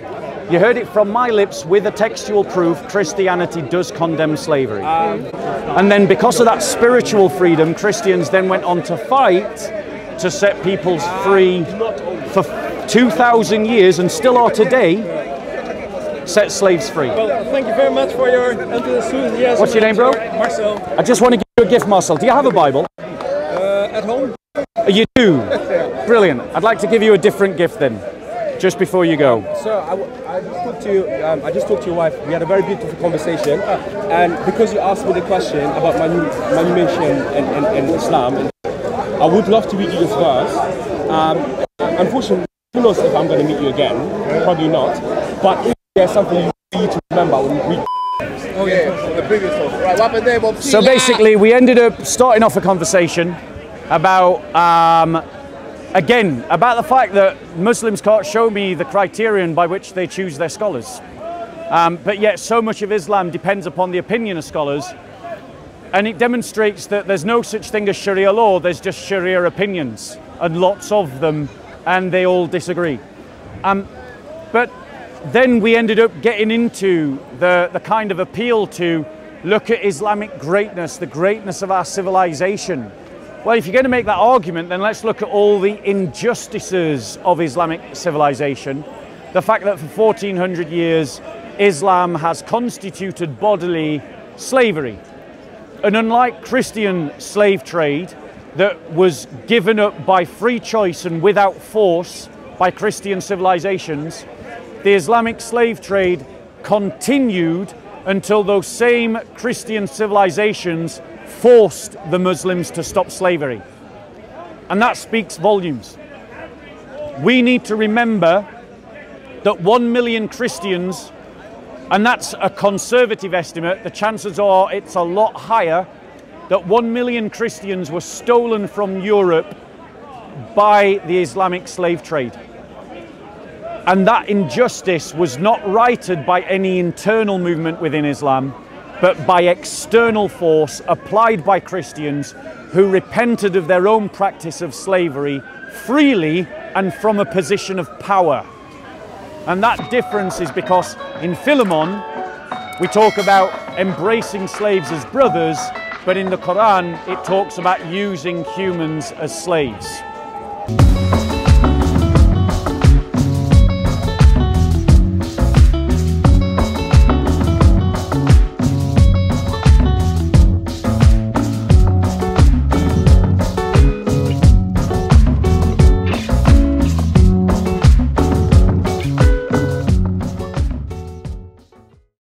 You heard it from my lips with a textual proof Christianity does condemn slavery. And then, because of that spiritual freedom, Christians then went on to fight to set peoples free for 2,000 years and still are today, set slaves free. Well, thank you very much for your enthusiasm. What's your name, bro? Marcel. I just want to give you a gift, Marcel. Do you have a Bible? Uh, at home? You do. Brilliant. I'd like to give you a different gift then, just before you go. Sir, I, w- I just talked to um, I just talked to your wife. We had a very beautiful conversation, and because you asked me the question about manu- manumission and, and, and Islam, and I would love to read you this verse. Um, unfortunately, who knows if I'm going to meet you again? Probably not. But if there's something you need to remember when we Oh yeah, the previous one. Right, what happened there, Bob? So basically, we ended up starting off a conversation about, um, again, about the fact that Muslims can't show me the criterion by which they choose their scholars. Um, but yet, so much of Islam depends upon the opinion of scholars. And it demonstrates that there's no such thing as Sharia law, there's just Sharia opinions, and lots of them, and they all disagree. Um, but then we ended up getting into the, the kind of appeal to look at Islamic greatness, the greatness of our civilization. Well, if you're going to make that argument, then let's look at all the injustices of Islamic civilization. The fact that for 1400 years, Islam has constituted bodily slavery. And unlike Christian slave trade that was given up by free choice and without force by Christian civilizations, the Islamic slave trade continued until those same Christian civilizations forced the Muslims to stop slavery. And that speaks volumes. We need to remember that one million Christians, and that's a conservative estimate, the chances are it's a lot higher, that one million Christians were stolen from Europe by the Islamic slave trade. And that injustice was not righted by any internal movement within Islam, but by external force applied by Christians who repented of their own practice of slavery freely and from a position of power. And that difference is because in Philemon, we talk about embracing slaves as brothers, but in the Quran, it talks about using humans as slaves.